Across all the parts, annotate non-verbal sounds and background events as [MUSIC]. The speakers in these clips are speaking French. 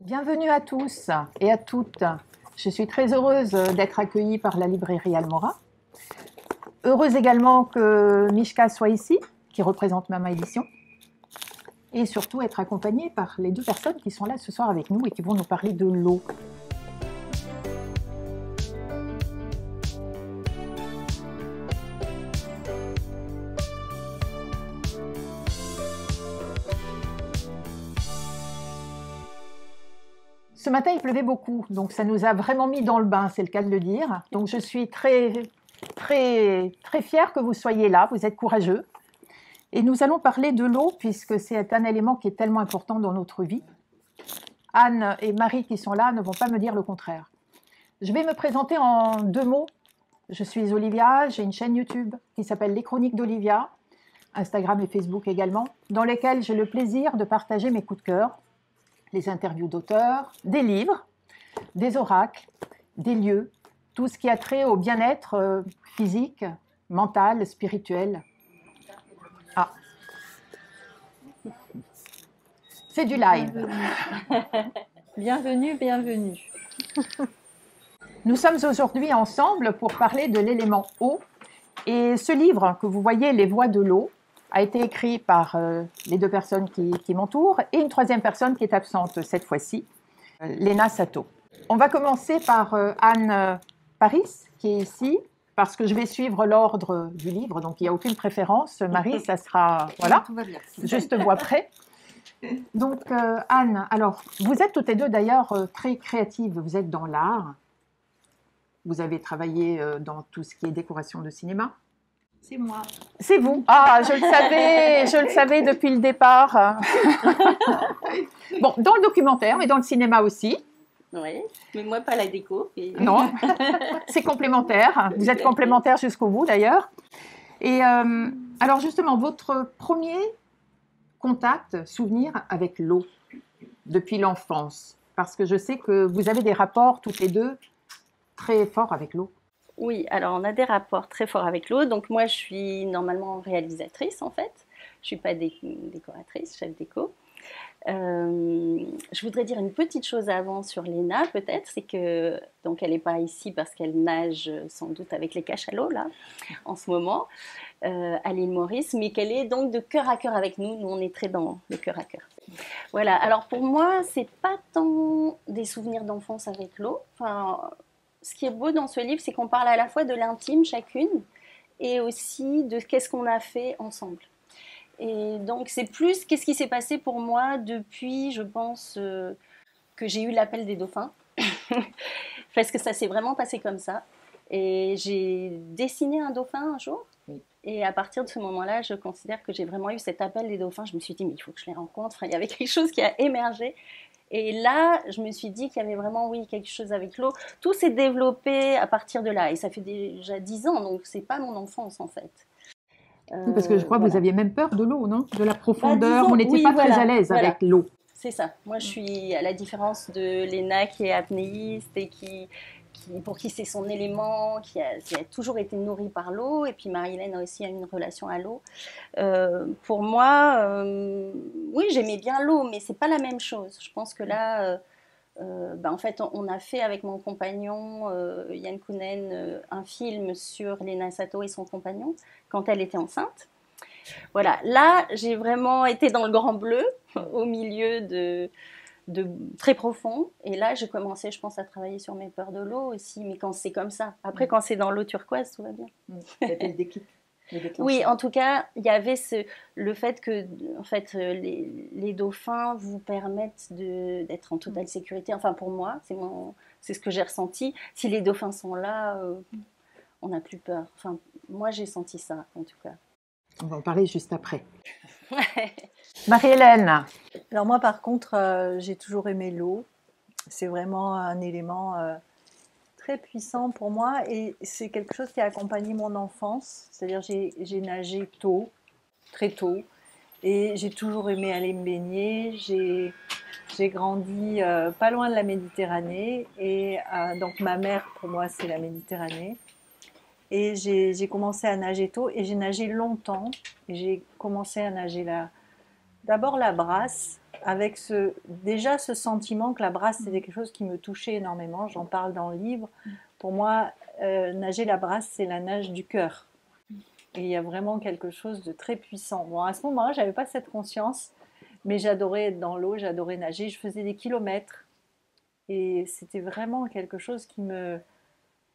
Bienvenue à tous et à toutes. Je suis très heureuse d'être accueillie par la librairie Almora. Heureuse également que Mishka soit ici, qui représente Mama Édition. Et surtout être accompagnée par les deux personnes qui sont là ce soir avec nous et qui vont nous parler de l'eau. Ce matin, il pleuvait beaucoup, donc ça nous a vraiment mis dans le bain, c'est le cas de le dire. Donc je suis très, très, très fière que vous soyez là, vous êtes courageux. Et nous allons parler de l'eau, puisque c'est un élément qui est tellement important dans notre vie. Anne et Marie qui sont là ne vont pas me dire le contraire. Je vais me présenter en deux mots. Je suis Olivia, j'ai une chaîne YouTube qui s'appelle Les Chroniques d'Olivia, Instagram et Facebook également, dans lesquelles j'ai le plaisir de partager mes coups de cœur, les interviews d'auteurs, des livres, des oracles, des lieux, tout ce qui a trait au bien-être euh, physique, mental, spirituel. Ah. C'est du live. Bienvenue, bienvenue. Nous sommes aujourd'hui ensemble pour parler de l'élément eau. Et ce livre que vous voyez, Les Voix de l'eau, a été écrit par euh, les deux personnes qui, m'entourent et une troisième personne qui est absente cette fois-ci, euh, Léna Sato. On va commencer par euh, Anne Paris, qui est ici, parce que je vais suivre l'ordre du livre, donc il n'y a aucune préférence. [LAUGHS] Marie, ça sera, voilà, juste voix près. Donc Anne, alors, vous êtes toutes les deux d'ailleurs très créatives, vous êtes dans l'art, vous avez travaillé dans tout ce qui est décoration de cinéma. C'est moi. C'est vous. Ah, je le savais, je le savais depuis le départ. [LAUGHS] bon, dans le documentaire, mais dans le cinéma aussi. Oui, mais moi pas la déco. Non, [LAUGHS] c'est complémentaire. Vous êtes complémentaire jusqu'au bout d'ailleurs. Et euh, alors justement, votre premier contact, souvenir avec l'eau depuis l'enfance, parce que je sais que vous avez des rapports toutes les deux très forts avec l'eau. Oui, alors on a des rapports très forts avec l'eau. Donc moi, je suis normalement réalisatrice en fait. Je suis pas décoratrice, chef déco. Euh, je voudrais dire une petite chose avant sur Léna, peut-être, c'est que donc elle n'est pas ici parce qu'elle nage sans doute avec les cachalots là [LAUGHS] en ce moment euh, à l'île Maurice, mais qu'elle est donc de cœur à cœur avec nous. Nous, on est très dans le cœur à cœur. Voilà. Alors pour moi, c'est pas tant des souvenirs d'enfance avec l'eau. Enfin, ce qui est beau dans ce livre, c'est qu'on parle à la fois de l'intime chacune et aussi de qu'est-ce qu'on a fait ensemble. Et donc c'est plus qu'est-ce qui s'est passé pour moi depuis, je pense, euh, que j'ai eu l'appel des dauphins. [LAUGHS] Parce que ça s'est vraiment passé comme ça. Et j'ai dessiné un dauphin un jour. Et à partir de ce moment-là, je considère que j'ai vraiment eu cet appel des dauphins. Je me suis dit, mais il faut que je les rencontre. il y avait quelque chose qui a émergé. Et là, je me suis dit qu'il y avait vraiment, oui, quelque chose avec l'eau. Tout s'est développé à partir de là. Et ça fait déjà dix ans, donc c'est pas mon enfance en fait. parce que je crois que vous aviez même peur de l'eau, non? De la bah, profondeur. on n'était pas très à l'aise avec l'eau. C'est ça. Moi, je suis à la différence de Léna qui est apnéiste et qui, pour qui c'est son élément, qui a, toujours été nourri par l'eau, et puis Marie-Hélène a aussi une relation à l'eau. Euh, pour moi, euh, oui, j'aimais bien l'eau, mais c'est pas la même chose. Je pense que là, euh, ben, en fait, on, a fait avec mon compagnon Yann Kounen un film sur Lena Sato et son compagnon quand elle était enceinte. Voilà, là, j'ai vraiment été dans le grand bleu, [LAUGHS] au milieu de de très profond. Et là, j'ai commencé, je pense, à travailler sur mes peurs de l'eau aussi, mais quand c'est comme ça. Après, mm. quand c'est dans l'eau turquoise, tout va bien. C'était mm. le déclic. [LAUGHS] Oui, en tout cas, il y avait ce, le fait que en fait, euh, les, les dauphins vous permettent d'être en totale mm. sécurité. Enfin, pour moi, c'est c'est ce que j'ai ressenti. Si les dauphins sont là, euh, on n'a plus peur. Enfin, moi, j'ai senti ça, en tout cas. On va en parler juste après. Marie-Hélène. Alors moi, par contre, euh, j'ai toujours aimé l'eau. C'est vraiment un élément euh, très puissant pour moi et c'est quelque chose qui a accompagné mon enfance. C'est-à-dire j'ai nagé tôt, très tôt, et j'ai toujours aimé aller me baigner. J'ai grandi euh, pas loin de la Méditerranée et donc ma mère pour moi c'est la Méditerranée. Et j'ai commencé à nager tôt et j'ai nagé longtemps. J'ai commencé à nager là D'abord la brasse, avec ce, déjà ce sentiment que la brasse, c'était quelque chose qui me touchait énormément. J'en parle dans le livre. Pour moi, euh, nager la brasse, c'est la nage du cœur. Et il y a vraiment quelque chose de très puissant. Bon, à ce moment-là, je n'avais pas cette conscience, mais j'adorais être dans l'eau, j'adorais nager. Je faisais des kilomètres. Et c'était vraiment quelque chose qui me,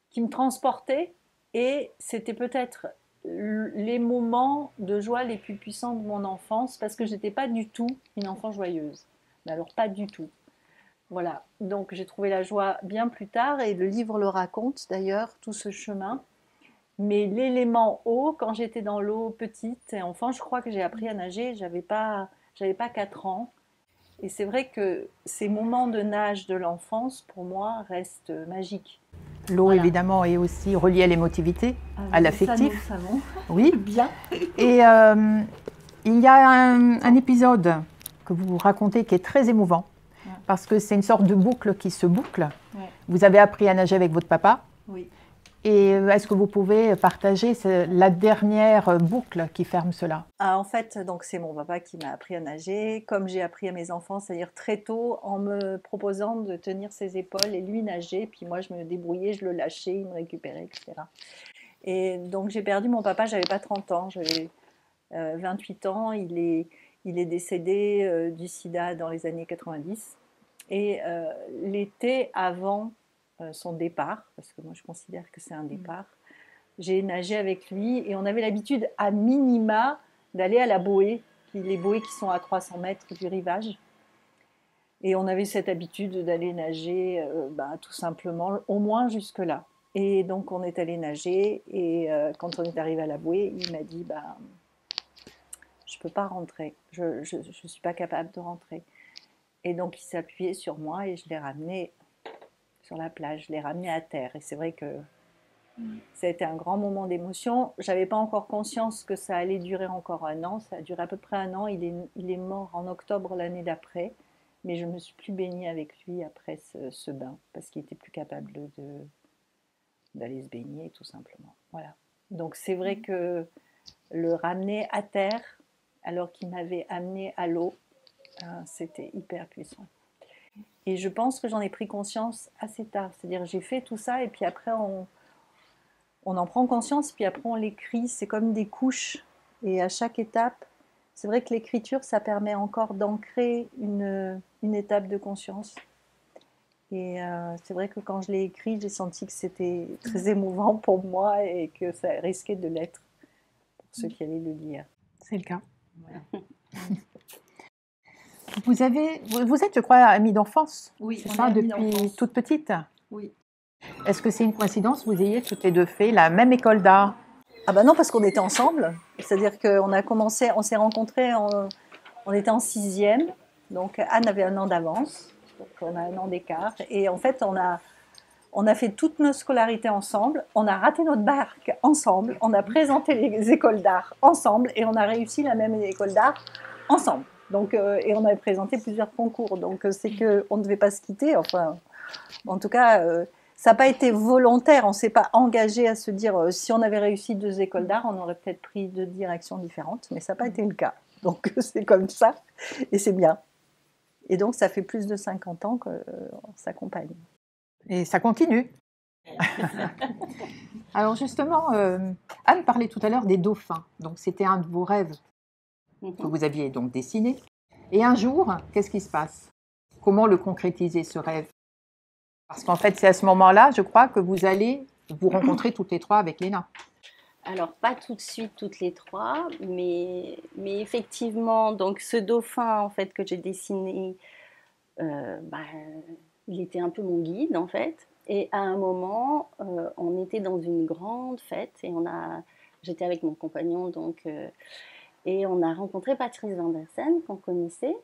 qui me transportait. Et c'était peut-être les moments de joie les plus puissants de mon enfance parce que j'étais pas du tout une enfant joyeuse. Mais alors pas du tout. Voilà. Donc j'ai trouvé la joie bien plus tard et le livre le raconte d'ailleurs tout ce chemin. Mais l'élément eau, quand j'étais dans l'eau petite et enfant, je crois que j'ai appris à nager. J'avais pas, j'avais pas 4 ans. Et c'est vrai que ces moments de nage de l'enfance, pour moi, restent magiques. L'eau, évidemment, est aussi reliée à l'émotivité, Ah à l'affectif. Oui. [LAUGHS] Bien. Et euh, il y a un, un épisode que vous racontez qui est très émouvant, Ouais. parce que c'est une sorte de boucle qui se boucle. Ouais. Vous avez appris à nager avec votre papa. Oui. Et euh, est-ce que vous pouvez partager la dernière boucle qui ferme cela? Ah, en fait, donc c'est mon papa qui m'a appris à nager, comme j'ai appris à mes enfants, c'est-à-dire très tôt, en me proposant de tenir ses épaules et lui nager, puis moi je me débrouillais, je le lâchais, il me récupérait, etc. Et donc j'ai perdu mon papa, j'avais pas 30 ans, j'avais euh, 28 ans, il est, il est décédé euh, du sida dans les années 90. Et l'été avant son départ, parce que moi je considère que c'est un départ, j'ai nagé avec lui et on avait l'habitude à minima d'aller à la bouée, qui- les bouées qui sont à 300 mètres du rivage. Et on avait cette habitude d'aller nager euh, bah, tout simplement, au moins jusque-là. Et donc on est allé nager et euh, quand on est arrivé à la bouée, il m'a dit bah, Je ne peux pas rentrer, je ne suis pas capable de rentrer. Et donc il s'est appuyé sur moi et je l'ai ramené sur la plage, je l'ai ramené à terre. Et c'est vrai que ça a été un grand moment d'émotion. J'avais pas encore conscience que ça allait durer encore un an. Ça a duré à peu près un an. Il est, il est mort en octobre l'année d'après. Mais je me suis plus baignée avec lui après ce, ce bain parce qu'il était plus capable de d'aller se baigner tout simplement. Voilà. Donc c'est vrai que le ramener à terre alors qu'il m'avait amené à l'eau, hein, c'était hyper puissant. Et je pense que j'en ai pris conscience assez tard. C'est-à-dire j'ai fait tout ça et puis après on, on en prend conscience, puis après on l'écrit, c'est comme des couches. Et à chaque étape, c'est vrai que l'écriture, ça permet encore d'ancrer une, une étape de conscience. Et euh, c'est vrai que quand je l'ai écrit, j'ai senti que c'était très [LAUGHS] émouvant pour moi et que ça risquait de l'être pour ceux qui allaient le lire. C'est le cas. Voilà. [LAUGHS] Vous, avez, vous vous êtes, je crois, amie d'enfance, Oui, c'est ça, depuis toute petite? Oui. Est-ce que c'est une coïncidence que vous ayez toutes les deux fait la même école d'art? Ah bah non, parce qu'on était ensemble. C'est-à-dire qu'on a commencé, on s'est rencontrés, en- on était en sixième. Donc Anne avait un an d'avance. Donc on a un an d'écart. Et en fait, on a, on a fait toute nos scolarités ensemble. On a raté notre barque ensemble. On a présenté les écoles d'art ensemble. Et on a réussi la même école d'art ensemble. Donc, euh, et on avait présenté plusieurs concours. Donc euh, c'est qu'on ne devait pas se quitter. Enfin, en tout cas... euh, ça n'a pas été volontaire, on ne s'est pas engagé à se dire euh, si on avait réussi deux écoles d'art, on aurait peut-être pris deux directions différentes, mais ça n'a pas été le cas. Donc [LAUGHS] c'est comme ça et c'est bien. Et donc ça fait plus de 50 ans qu'on s'accompagne. Et ça continue. [LAUGHS] Alors justement, euh, Anne parlait tout à l'heure des dauphins. Donc c'était un de vos rêves que vous aviez donc dessiné. Et un jour, qu'est-ce qui se passe? Comment le concrétiser ce rêve? Parce qu'en fait, c'est à ce moment-là, je crois, que vous allez vous rencontrer toutes les trois avec Léna. Alors, pas tout de suite toutes les trois, mais, mais effectivement, donc ce dauphin en fait que j'ai dessiné, euh, bah, il était un peu mon guide en fait. Et à un moment, euh, on était dans une grande fête et on a, j'étais avec mon compagnon donc, euh, et on a rencontré Patrice Van Der Sen qu'on connaissait.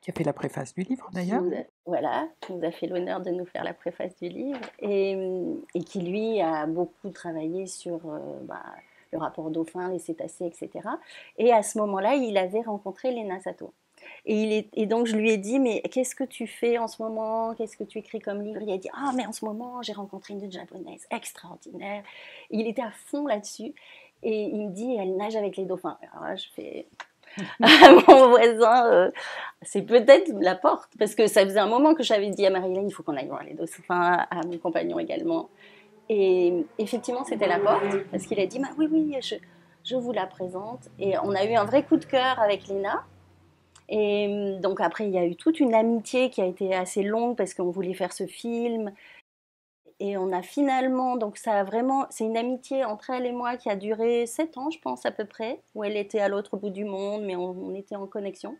Qui a fait la préface du livre d'ailleurs. voilà, qui nous a fait l'honneur de nous faire la préface du livre et, et qui lui a beaucoup travaillé sur euh, bah, le rapport dauphin, les cétacés, etc. Et à ce moment-là, il avait rencontré Lena Sato. Et, il est, et donc je lui ai dit, mais qu'est-ce que tu fais en ce moment? Qu'est-ce que tu écris comme livre? Il a dit, ah mais en ce moment j'ai rencontré une japonaise extraordinaire. Et il était à fond là-dessus. Et il me dit, elle nage avec les dauphins. Alors là, je fais, [LAUGHS] [LAUGHS] à mon voisin, euh, c'est peut-être la porte. Parce que ça faisait un moment que j'avais dit à Marie-Hélène, il faut qu'on aille voir les dauphins, à mon compagnon également. Et effectivement, c'était la porte, parce qu'il a dit, bah, oui, oui, je, je vous la présente. Et on a eu un vrai coup de cœur avec Léna. Et donc après, il y a eu toute une amitié qui a été assez longue parce qu'on voulait faire ce film. Et on a finalement, donc ça a vraiment, c'est une amitié entre elle et moi qui a duré sept ans, je pense à peu près, où elle était à l'autre bout du monde, mais on, était en connexion.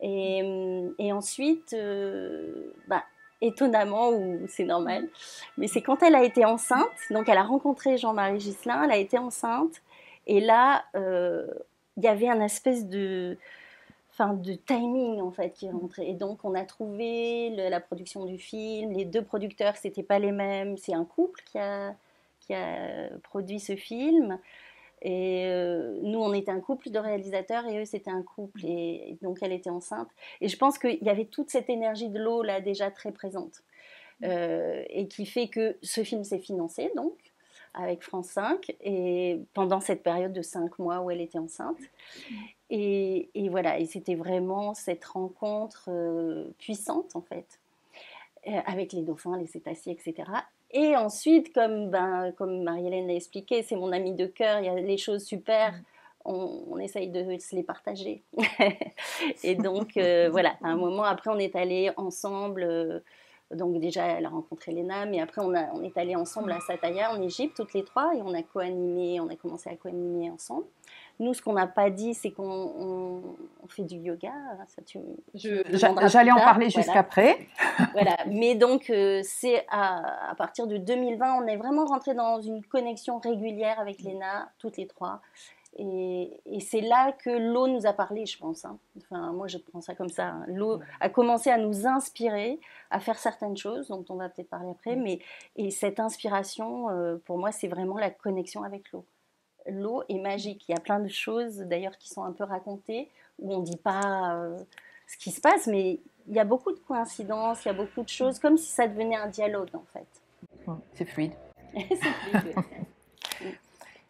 Et, et ensuite, euh, bah, étonnamment, ou c'est normal, mais c'est quand elle a été enceinte, donc elle a rencontré Jean-Marie Gislin, elle a été enceinte, et là, euh, il y avait un espèce de, de timing en fait qui rentré. Et donc, on a trouvé la production du film. Les deux producteurs, c'était pas les mêmes. C'est un couple qui a, qui a produit ce film. Et euh, nous, on était un couple de réalisateurs et eux, c'était un couple. Et, donc, elle était enceinte. Et je pense qu'il y avait toute cette énergie de l'eau là déjà très présente. Euh, et qui fait que ce film s'est financé, donc avec France 5 et pendant cette période de cinq mois où elle était enceinte. Et, voilà, et c'était vraiment cette rencontre euh, puissante en fait, euh, avec les dauphins, les cétacés, etc. Et ensuite, comme, ben, comme Marie-Hélène l'a expliqué, c'est mon amie de cœur, il y a les choses super, on, essaye de se les partager. [LAUGHS] et donc, euh, voilà, à un moment, après, on est allé ensemble donc déjà, elle a rencontré Léna, mais après, on, a, on est allé ensemble à Sataya, en Égypte, toutes les trois, et on a co-animé, on a commencé à co-animer ensemble. Nous, ce qu'on n'a pas dit, c'est qu'on fait du yoga. J'allais en parler jusqu'après. [LAUGHS] [LAUGHS] voilà, mais donc, euh, c'est à, à, partir de 2020, on est vraiment rentré dans une connexion régulière avec Léna, toutes les trois. Et, c'est là que l'eau nous a parlé, je pense. Hein. Enfin, moi, je prends ça comme ça. Hein. L'eau a commencé à nous inspirer à faire certaines choses, dont on va peut-être parler après. Mais et cette inspiration, euh, pour moi, c'est vraiment la connexion avec l'eau. L'eau est magique. Il y a plein de choses, d'ailleurs, qui sont un peu racontées où on ne dit pas euh, ce qui se passe, mais il y a beaucoup de coïncidences, il y a beaucoup de choses, comme si ça devenait un dialogue, en fait. C'est fluide. [LAUGHS] c'est fluide. [LAUGHS]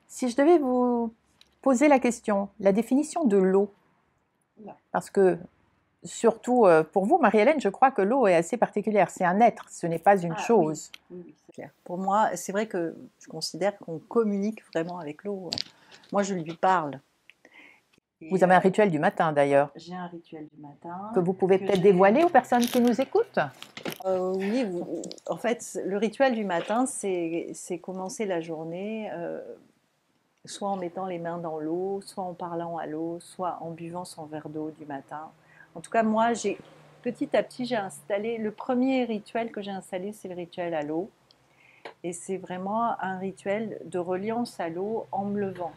si je devais vous poser la question, la définition de l'eau. Parce que, surtout euh, pour vous, Marie-Hélène, je crois que l'eau est assez particulière. C'est un être, ce n'est pas une ah chose. Pour moi, c'est vrai que je considère qu'on communique vraiment avec l'eau. Moi, je lui parle. vous avez un rituel du matin d'ailleurs. J'ai un rituel du matin. Que vous pouvez peut-être dévoiler aux personnes qui nous écoutent euh, Oui, en fait, le rituel du matin, c'est commencer la journée euh, soit en mettant les mains dans l'eau, soit en parlant à l'eau, soit en buvant son verre d'eau du matin. En tout cas, moi, j'ai petit à petit, j'ai installé le premier rituel que j'ai installé, c'est le rituel à l'eau. Et c'est vraiment un rituel de reliance à l'eau en me levant.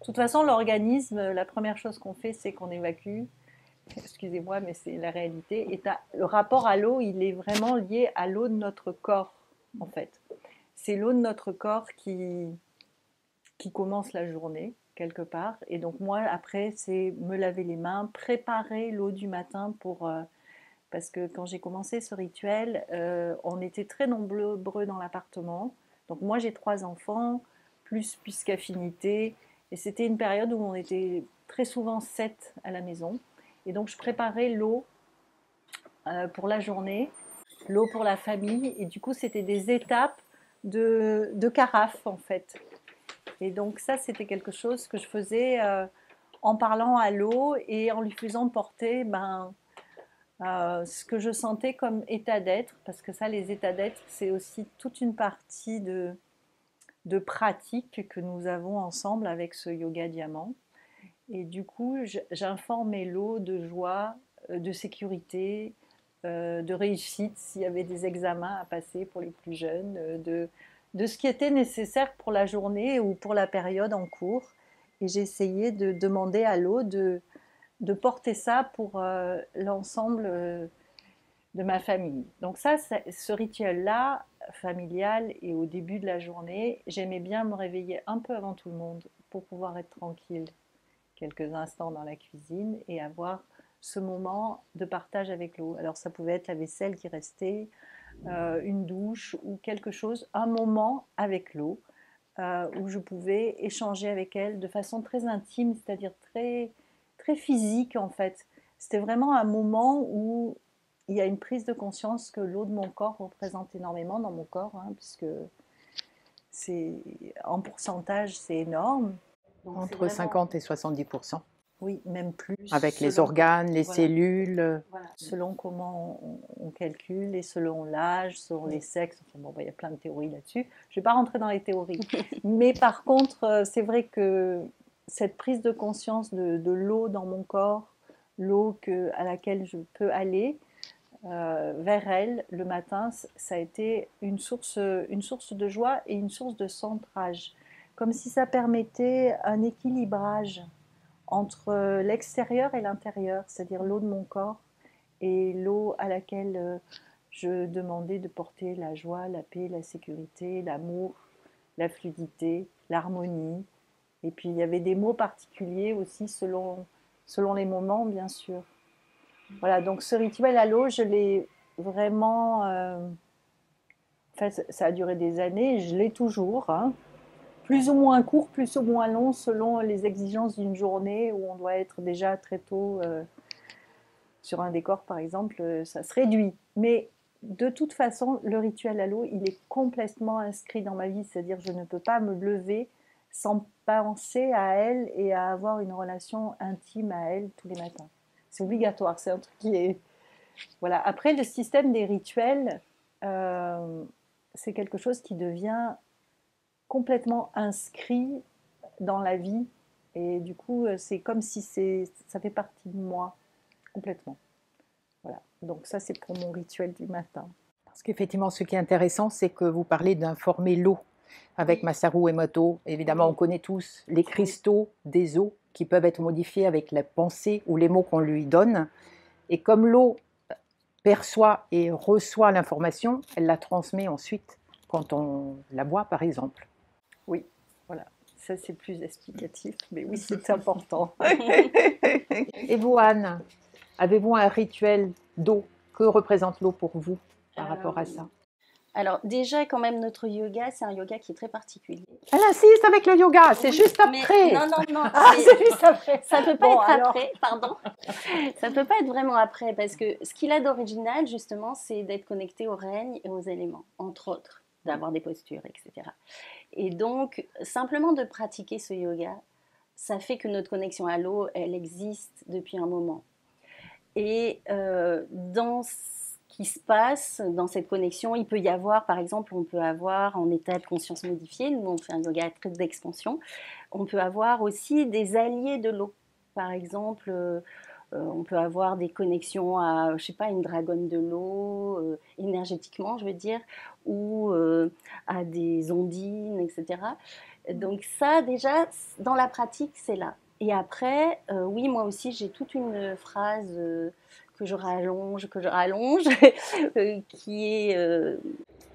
De toute façon, l'organisme, la première chose qu'on fait, c'est qu'on évacue. Excusez-moi, mais c'est la réalité. Et le rapport à l'eau, il est vraiment lié à l'eau de notre corps, en fait. C'est l'eau de notre corps qui, qui commence la journée quelque part. Et donc moi, après, c'est me laver les mains, préparer l'eau du matin pour... Euh, parce que quand j'ai commencé ce rituel, euh, on était très nombreux dans l'appartement. Donc moi, j'ai trois enfants, plus puisqu'affinité. Et c'était une période où on était très souvent sept à la maison. Et donc je préparais l'eau euh, pour la journée, l'eau pour la famille. Et du coup, c'était des étapes de, de carafe, en fait. Et donc ça, c'était quelque chose que je faisais euh, en parlant à l'eau et en lui faisant porter ben, euh, ce que je sentais comme état d'être, parce que ça, les états d'être, c'est aussi toute une partie de, de pratique que nous avons ensemble avec ce yoga diamant. Et du coup, j'informais l'eau de joie, euh, de sécurité, de réussite s'il y avait des examens à passer pour les plus jeunes, de, de ce qui était nécessaire pour la journée ou pour la période en cours. Et j'ai essayé de demander à l'eau de, de porter ça pour euh, l'ensemble euh, de ma famille. Donc ça, ce rituel-là, familial et au début de la journée, j'aimais bien me réveiller un peu avant tout le monde pour pouvoir être tranquille quelques instants dans la cuisine et avoir ce moment de partage avec l'eau. Alors ça pouvait être la vaisselle qui restait, euh, une douche ou quelque chose, un moment avec l'eau euh, où je pouvais échanger avec elle de façon très intime, c'est-à-dire très, très physique en fait. C'était vraiment un moment où il y a une prise de conscience que l'eau de mon corps représente énormément dans mon corps, hein, puisque c'est en pourcentage c'est énorme. Entre 50 et 70 oui, même plus. Avec les organes, les cellules. Selon comment on, calcule et selon l'âge, selon les sexes. Enfin bon, bah, il y a plein de théories là-dessus. Je ne vais pas rentrer dans les théories. [LAUGHS] Mais par contre, euh, c'est vrai que cette prise de conscience de, l'eau dans mon corps, l'eau à laquelle je peux aller euh, vers elle le matin, ça a été une source, une source de joie et une source de centrage. Comme si ça permettait un équilibrage entre l'extérieur et l'intérieur, c'est-à-dire l'eau de mon corps et l'eau à laquelle euh, je demandais de porter la joie, la paix, la sécurité, l'amour, la fluidité, l'harmonie. Et puis il y avait des mots particuliers aussi selon, selon les moments, bien sûr. Voilà, donc ce rituel à l'eau, je l'ai vraiment... Euh, ça a duré des années, je l'ai toujours. Hein plus ou moins court, plus ou moins long, selon les exigences d'une journée où on doit être déjà très tôt euh, sur un décor, par exemple, euh, ça se réduit. Mais de toute façon, le rituel à l'eau, il est complètement inscrit dans ma vie, c'est-à-dire je ne peux pas me lever sans penser à elle et à avoir une relation intime à elle tous les matins. C'est obligatoire, c'est un truc qui est... Voilà. Après, le système des rituels, euh, c'est quelque chose qui devient complètement inscrit dans la vie. Et du coup, euh, c'est comme si c'est, ça fait partie de moi complètement. Voilà. Donc ça, c'est pour mon rituel du matin. Parce qu'effectivement, ce qui est intéressant, c'est que vous parlez d'informer l'eau avec Masaru Emoto. Évidemment, on connaît tous les cristaux des eaux qui peuvent être modifiés avec la pensée ou les mots qu'on lui donne. Et comme l'eau perçoit et reçoit l'information, elle la transmet ensuite quand on la boit, par exemple. Voilà. Ça, c'est plus explicatif, mais oui, c'est [LAUGHS] important. [LAUGHS] Et vous, Anne, avez-vous un rituel d'eau Que représente l'eau pour vous par rapport à ça? alors déjà, quand même, notre yoga, c'est un yoga qui est très particulier. Elle insiste avec le yoga, c'est juste après. non, non, non. [LAUGHS] Ah, c'est juste après. Ça peut pas être après, pardon. Ça peut pas être vraiment après, parce que ce qu'il a d'original, justement, c'est d'être connecté au règne et aux éléments, entre autres, d'avoir des postures, etc. Et donc, simplement de pratiquer ce yoga, ça fait que notre connexion à l'eau, elle existe depuis un moment. Et euh, dans ce qui se passe, dans cette connexion, il peut y avoir, par exemple, on peut avoir en état de conscience modifié, nous on fait un yoga très d'expansion, on peut avoir aussi des alliés de l'eau. Par exemple, euh, on peut avoir des connexions à, je sais pas, une dragonne de l'eau, énergétiquement, je veux dire, ou euh, à des ondines, etc. Donc ça, déjà, dans la pratique, c'est là. Et après, euh, oui, moi aussi, j'ai toute une phrase euh, que je rallonge, que je rallonge, [LAUGHS] qui est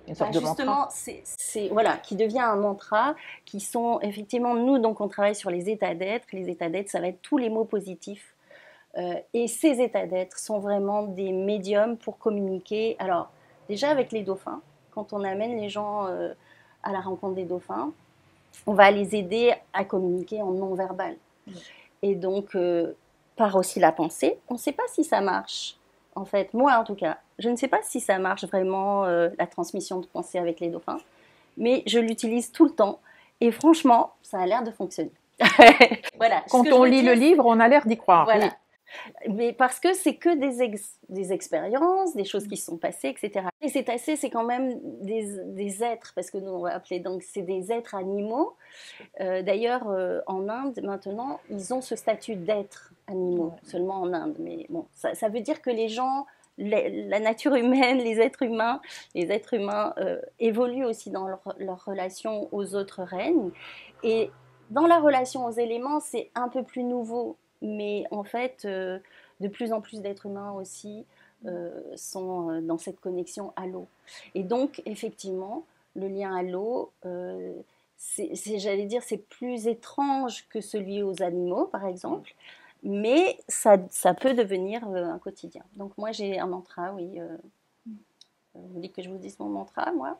une sorte bah, de justement, c'est voilà, qui devient un mantra, qui sont effectivement nous donc on travaille sur les états d'être. Les états d'être, ça va être tous les mots positifs. Et ces états d'être sont vraiment des médiums pour communiquer. Alors déjà avec les dauphins, quand on amène les gens euh, à la rencontre des dauphins, on va les aider à communiquer en non-verbal. Et donc, euh, par aussi la pensée, on ne sait pas si ça marche. En fait, moi en tout cas, je ne sais pas si ça marche vraiment euh, la transmission de pensée avec les dauphins, mais je l'utilise tout le temps. Et franchement, ça a l'air de fonctionner. [LAUGHS] voilà. Quand on lit le livre, on a l'air d'y croire. Voilà. Mais parce que c'est que des, des expériences, des choses qui se sont passées, etc. Les cétacés, c'est quand même des, des, êtres, parce que nous on va appeler donc c'est des êtres animaux. Euh, d'ailleurs, euh, en Inde, maintenant, ils ont ce statut d'être animaux, seulement en Inde. Mais bon, ça, ça veut dire que les gens, la nature humaine, les êtres humains, les êtres humains euh, évoluent aussi dans leur, leur relation aux autres règnes. Et dans la relation aux éléments, c'est un peu plus nouveau mais en fait, euh, de plus en plus d'êtres humains aussi euh, sont euh, dans cette connexion à l'eau. Et donc, effectivement, le lien à l'eau, j'allais dire, c'est plus étrange que celui aux animaux, par exemple, mais ça, ça peut devenir un quotidien. Donc, moi, j'ai un mantra, oui. vous voulez que je vous dise mon mantra, moi?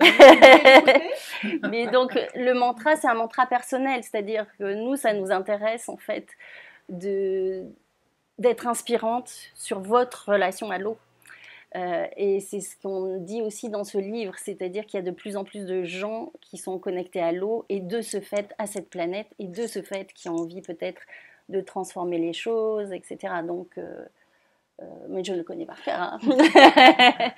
[LAUGHS] mais donc le mantra, c'est un mantra personnel, c'est-à-dire que nous, ça nous intéresse en fait d'être inspirante sur votre relation à l'eau. Euh, et c'est ce qu'on dit aussi dans ce livre, c'est-à-dire qu'il y a de plus en plus de gens qui sont connectés à l'eau et de ce fait à cette planète et de ce fait qui ont envie peut-être de transformer les choses, etc. Donc, euh, euh, mais je le connais par cœur. Hein. [LAUGHS]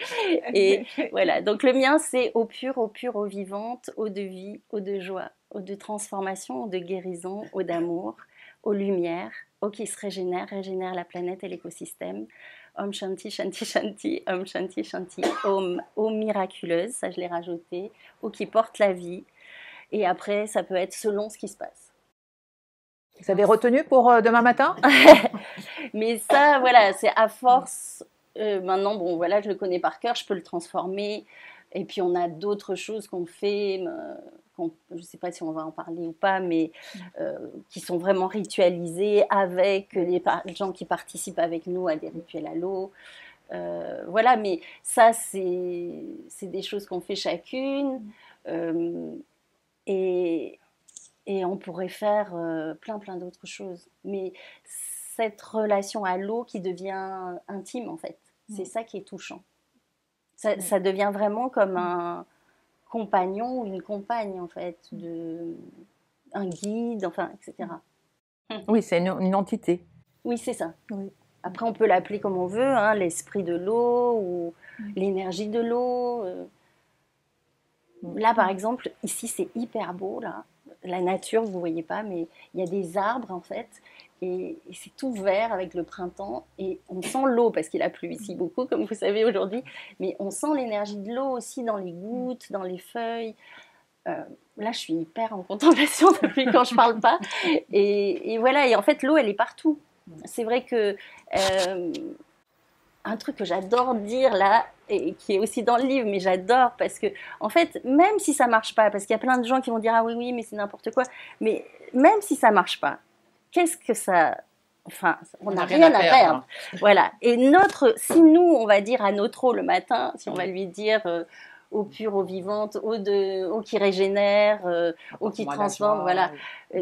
et voilà, donc le mien c'est eau pure, eau pure, eau vivante, eau de vie, eau de joie, eau de transformation, eau de guérison, eau d'amour, eau lumière, eau qui se régénère, régénère la planète et l'écosystème Om Shanti, Shanti, Shanti, Om Shanti, Shanti, Om, Om miraculeuse, ça je l'ai rajouté, ou qui porte la vie. Et après, ça peut être selon ce qui se passe. Vous avez retenu pour euh, demain matin? [LAUGHS] Mais ça, voilà, c'est à force. Euh, maintenant, bon, voilà, je le connais par cœur, je peux le transformer. Et puis, on a d'autres choses qu'on fait. Euh, je ne sais pas si on va en parler ou pas, mais qui sont vraiment ritualisés avec les, gens qui participent avec nous à des rituels à l'eau. Voilà, mais ça, c'est des choses qu'on fait chacune. Et, et, on pourrait faire plein, plein d'autres choses. Mais cette relation à l'eau qui devient intime, en fait, c'est ça qui est touchant. Ça, ça devient vraiment comme un compagnon ou une compagne, en fait, de, un guide, enfin, etc. Oui, c'est une, entité. Oui, c'est ça. Après, on peut l'appeler comme on veut, hein, l'esprit de l'eau ou l'énergie de l'eau. Euh. Là, par exemple, ici, c'est hyper beau, là. La nature, vous voyez pas, mais il y a des arbres, en fait, et, c'est tout vert avec le printemps et on sent l'eau parce qu'il a plu ici beaucoup comme vous savez aujourd'hui mais on sent l'énergie de l'eau aussi dans les gouttes dans les feuilles. Euh, là je suis hyper en contemplation [LAUGHS] depuis quand je parle pas et, voilà et en fait l'eau elle est partout. C'est vrai que euh, un truc que j'adore dire là et qui est aussi dans le livre, mais j'adore parce que, en fait, même si ça marche pas, parce qu'il y a plein de gens qui vont dire ah oui oui mais c'est n'importe quoi, mais même si ça marche pas, qu'est-ce que ça. Enfin, on n'a rien, à perdre. Voilà. Et notre, si nous, on va dire à notre eau le matin, si on va lui dire euh, eau pure, eau vivante, eau, de, eau qui régénère, euh, eau qui transforme, voilà.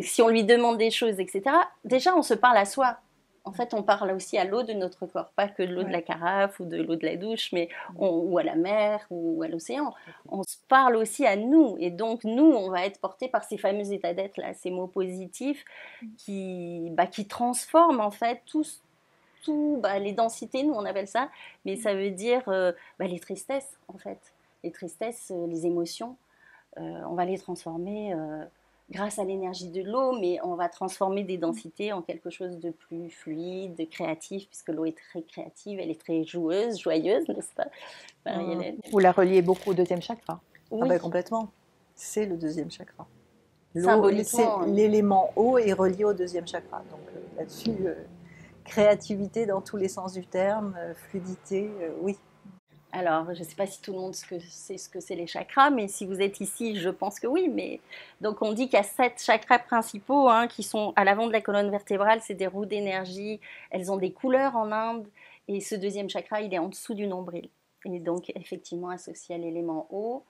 Si on lui demande des choses, etc., déjà, on se parle à soi en fait, on parle aussi à l'eau de notre corps, pas que de l'eau de la carafe ou de l'eau de la douche, mais ou à la mer ou à l'océan. On se parle aussi à nous, et donc nous, on va être porté par ces fameux états d'être là, ces mots positifs qui, bah, qui transforment en fait tous tout, bah, les densités, nous on appelle ça, mais ça veut dire euh, bah, les tristesses en fait, les tristesses, euh, les émotions. Euh, on va les transformer grâce à l'énergie de l'eau, mais on va transformer des densités en quelque chose de plus fluide, de créatif, puisque l'eau est très créative, elle est très joueuse, joyeuse, n'est-ce pas, Vous la reliez beaucoup au deuxième chakra oui. Ah ben, complètement. C'est le deuxième chakra. L'élément eau est relié au deuxième chakra. Donc euh, là-dessus, euh, créativité dans tous les sens du terme, euh, fluidité, oui, alors, je ne sais pas si tout le monde sait ce que c'est les chakras, mais si vous êtes ici, je pense que oui. Mais donc, on dit qu'il y a sept chakras principaux hein, qui sont à l'avant de la colonne vertébrale. C'est des roues d'énergie. Elles ont des couleurs en Inde. Et ce deuxième chakra, il est en dessous du nombril. Et donc, effectivement, associé à l'élément eau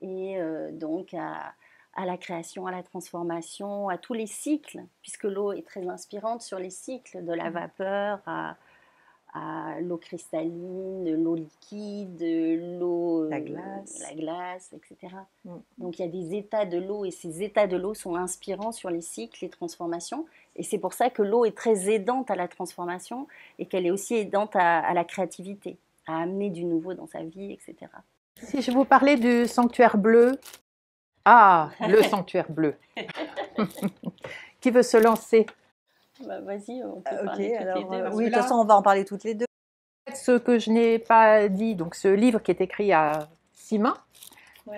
et euh, donc à, à la création, à la transformation, à tous les cycles, puisque l'eau est très inspirante sur les cycles de la mmh. vapeur à à l'eau cristalline, l'eau liquide, l'eau, la euh, glace, la glace etc. Mm. Donc il y a des états de l'eau et ces états de l'eau sont inspirants sur les cycles, les transformations. Et c'est pour ça que l'eau est très aidante à la transformation et qu'elle est aussi aidante à, la créativité, à amener du nouveau dans sa vie, etc. Si je vous parlais du sanctuaire bleu, ah, le [LAUGHS] sanctuaire bleu. [LAUGHS] Qui veut se lancer? Bah, vas-y, on peut parler toutes les deux. Euh, oui, de toute façon, on va en parler toutes les deux. Ce que je n'ai pas dit, donc ce livre qui est écrit à six mains,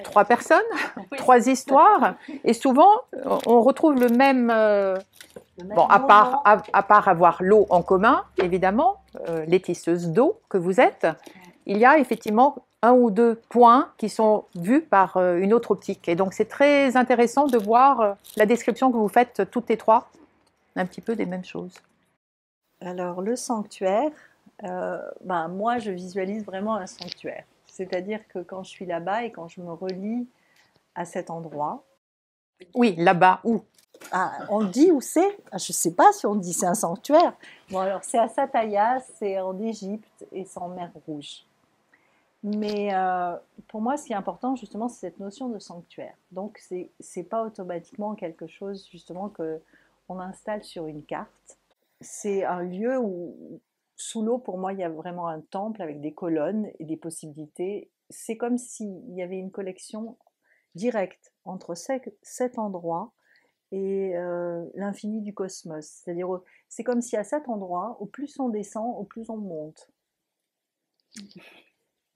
trois personnes, [LAUGHS] trois histoires, [LAUGHS] et souvent on retrouve le même. Euh, bon, à part, à, part avoir l'eau en commun, évidemment, euh, les tisseuses d'eau que vous êtes, il y a effectivement un ou deux points qui sont vus par une autre optique. Et donc c'est très intéressant de voir la description que vous faites toutes les trois un petit peu des mêmes choses. Alors le sanctuaire, euh, ben, moi je visualise vraiment un sanctuaire. C'est-à-dire que quand je suis là-bas et quand je me relie à cet endroit, Oui, là-bas, où? Ah, On dit où c'est? Ah, Je ne sais pas si on dit c'est un sanctuaire. Bon, alors c'est à Sataya, c'est en Égypte et c'est en mer Rouge. Mais euh, pour moi, ce qui est important, justement, c'est cette notion de sanctuaire. Donc, ce n'est pas automatiquement quelque chose, justement, que on installe sur une carte. C'est un lieu où, sous l'eau, pour moi, il y a vraiment un temple avec des colonnes et des possibilités. C'est comme s'il y avait une collection directe entre cet endroit et euh, l'infini du cosmos. C'est-à-dire, c'est comme si à cet endroit, au plus on descend, au plus on monte.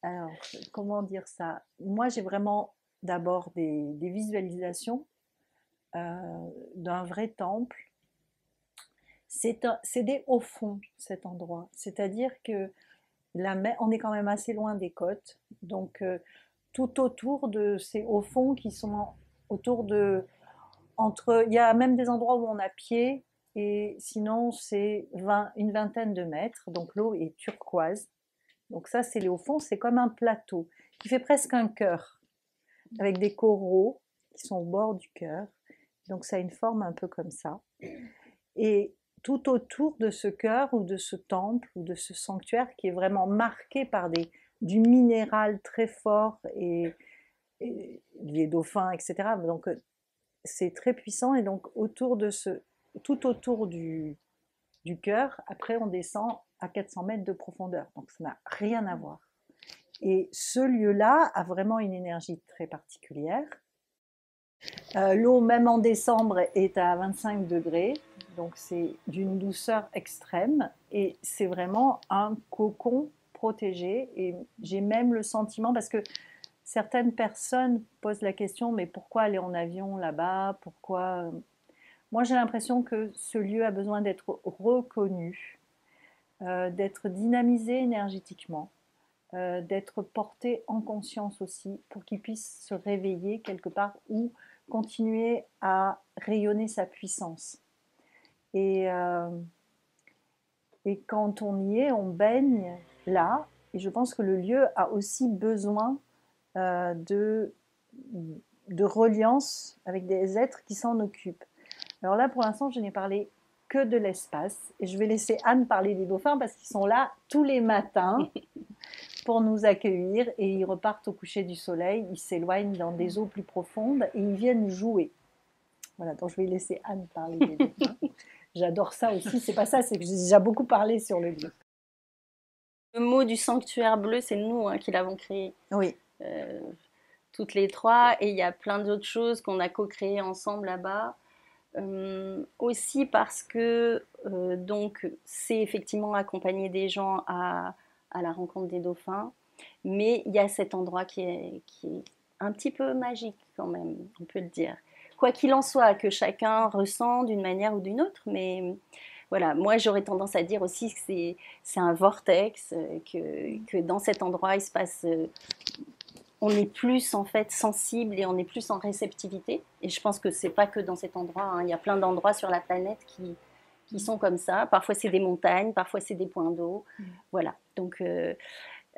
Alors, comment dire ça? Moi, j'ai vraiment d'abord des, visualisations d'un vrai temple. C'est hauts fonds, cet endroit. C'est-à-dire que la mer, on est quand même assez loin des côtes. Donc, euh, tout autour de ces hauts fonds qui sont autour de... Entre, il y a même des endroits où on a pied, et sinon c'est une vingtaine de mètres. Donc l'eau est turquoise. Donc ça, c'est au fond, c'est comme un plateau qui fait presque un cœur, avec des coraux qui sont au bord du cœur. Donc ça a une forme un peu comme ça. Et tout autour de ce cœur ou de ce temple ou de ce sanctuaire qui est vraiment marqué par des, du minéral très fort et, les dauphins, etc. Donc c'est très puissant et donc autour de ce, tout autour du cœur, après on descend à 400 mètres de profondeur. Donc ça n'a rien à voir. Et ce lieu-là a vraiment une énergie très particulière. Euh, l'eau, même en décembre, est à 25 degrés, donc c'est d'une douceur extrême. Et c'est vraiment un cocon protégé. Et j'ai même le sentiment, parce que certaines personnes posent la question, mais pourquoi aller en avion là-bas? Pourquoi Moi, j'ai l'impression que ce lieu a besoin d'être reconnu euh, d'être dynamisé énergétiquement, euh, d'être porté en conscience aussi pour qu'il puisse se réveiller quelque part ou continuer à rayonner sa puissance. Et, euh, et quand on y est, on baigne là, et je pense que le lieu a aussi besoin de, de reliance avec des êtres qui s'en occupent. Alors là, pour l'instant, je n'ai parlé que de l'espace. Et je vais laisser Anne parler des dauphins parce qu'ils sont là tous les matins [LAUGHS] pour nous accueillir et ils repartent au coucher du soleil, ils s'éloignent dans des eaux plus profondes et ils viennent jouer. Voilà, donc je vais laisser Anne parler des dauphins. J'adore ça aussi, c'est pas ça, c'est que j'ai déjà beaucoup parlé sur le lieu. Le mot du sanctuaire bleu, c'est nous hein, qui l'avons créé. Oui. Euh, toutes les trois, et il y a plein d'autres choses qu'on a co-créées ensemble là-bas. Euh, aussi parce que euh, donc c'est effectivement accompagner des gens à, à, la rencontre des dauphins, mais il y a cet endroit qui est, qui est un petit peu magique quand même, on peut le dire. Quoi qu'il en soit, que chacun ressent d'une manière ou d'une autre, mais voilà, moi j'aurais tendance à dire aussi que c'est un vortex, que, que, dans cet endroit il se passe on est plus en fait sensible et on est plus en réceptivité. Et je pense que c'est pas que dans cet endroit. Hein. Il y a plein d'endroits sur la planète qui, qui sont comme ça. Parfois c'est des montagnes, parfois c'est des points d'eau. Mm. Voilà. Donc euh,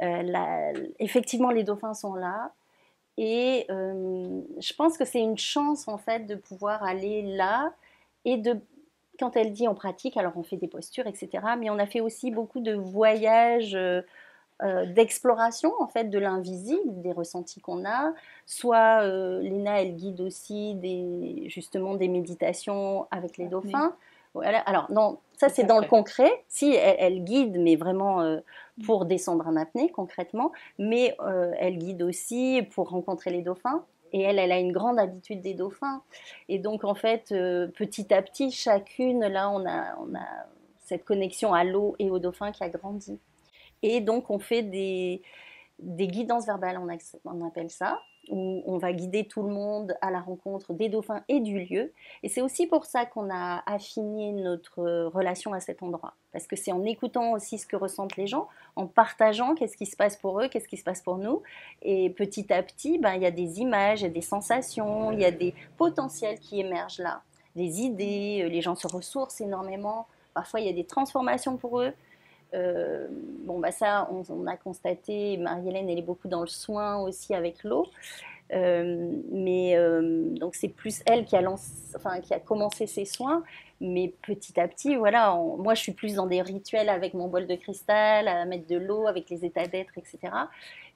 euh, effectivement les dauphins sont là. Et euh, je pense que c'est une chance en fait de pouvoir aller là et de quand elle dit on pratique, alors on fait des postures, etc. Mais on a fait aussi beaucoup de voyages euh, d'exploration en fait de l'invisible, des ressentis qu'on a. Soit euh, Léna, elle guide aussi des, justement des méditations avec les dauphins. Alors non, ça c'est dans le concret. Si elle, guide, mais vraiment euh, pour descendre en apnée concrètement, mais elle guide aussi pour rencontrer les dauphins. Et elle, elle a une grande habitude des dauphins. Et donc en fait, petit à petit, chacune, là, on a, on a cette connexion à l'eau et aux dauphins qui a grandi. Et donc, on fait des, des guidances verbales, on, appelle ça, où on va guider tout le monde à la rencontre des dauphins et du lieu. Et c'est aussi pour ça qu'on a affiné notre relation à cet endroit. Parce que c'est en écoutant aussi ce que ressentent les gens, en partageant qu'est-ce qui se passe pour eux, qu'est-ce qui se passe pour nous. Et petit à petit, ben, il y a des images, il y a des sensations, il y a des potentiels qui émergent là. Des idées, les gens se ressourcent énormément. Parfois, il y a des transformations pour eux. Euh, bon, bah ça, on, a constaté, Marie-Hélène, elle est beaucoup dans le soin aussi avec l'eau. mais donc c'est plus elle qui a, enfin, qui a commencé ses soins. Mais petit à petit, voilà, moi je suis plus dans des rituels avec mon bol de cristal, à mettre de l'eau, avec les états d'être, etc.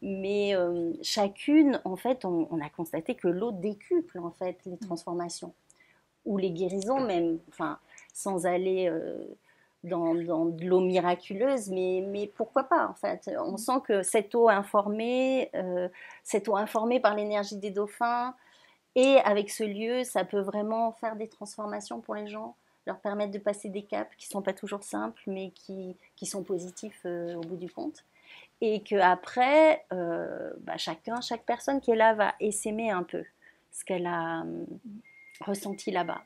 Mais chacune, en fait, on, on, a constaté que l'eau décuple en fait les transformations ou les guérisons même, enfin, sans aller dans, de l'eau miraculeuse, mais, mais pourquoi pas en fait? On sent que cette eau informée, euh, cette eau informée par l'énergie des dauphins, et avec ce lieu, ça peut vraiment faire des transformations pour les gens, leur permettre de passer des caps qui ne sont pas toujours simples, mais qui, qui sont positifs euh, au bout du compte. Et qu'après, euh, bah chacun, chaque personne qui est là va essaimer un peu ce qu'elle a hum, ressenti là-bas.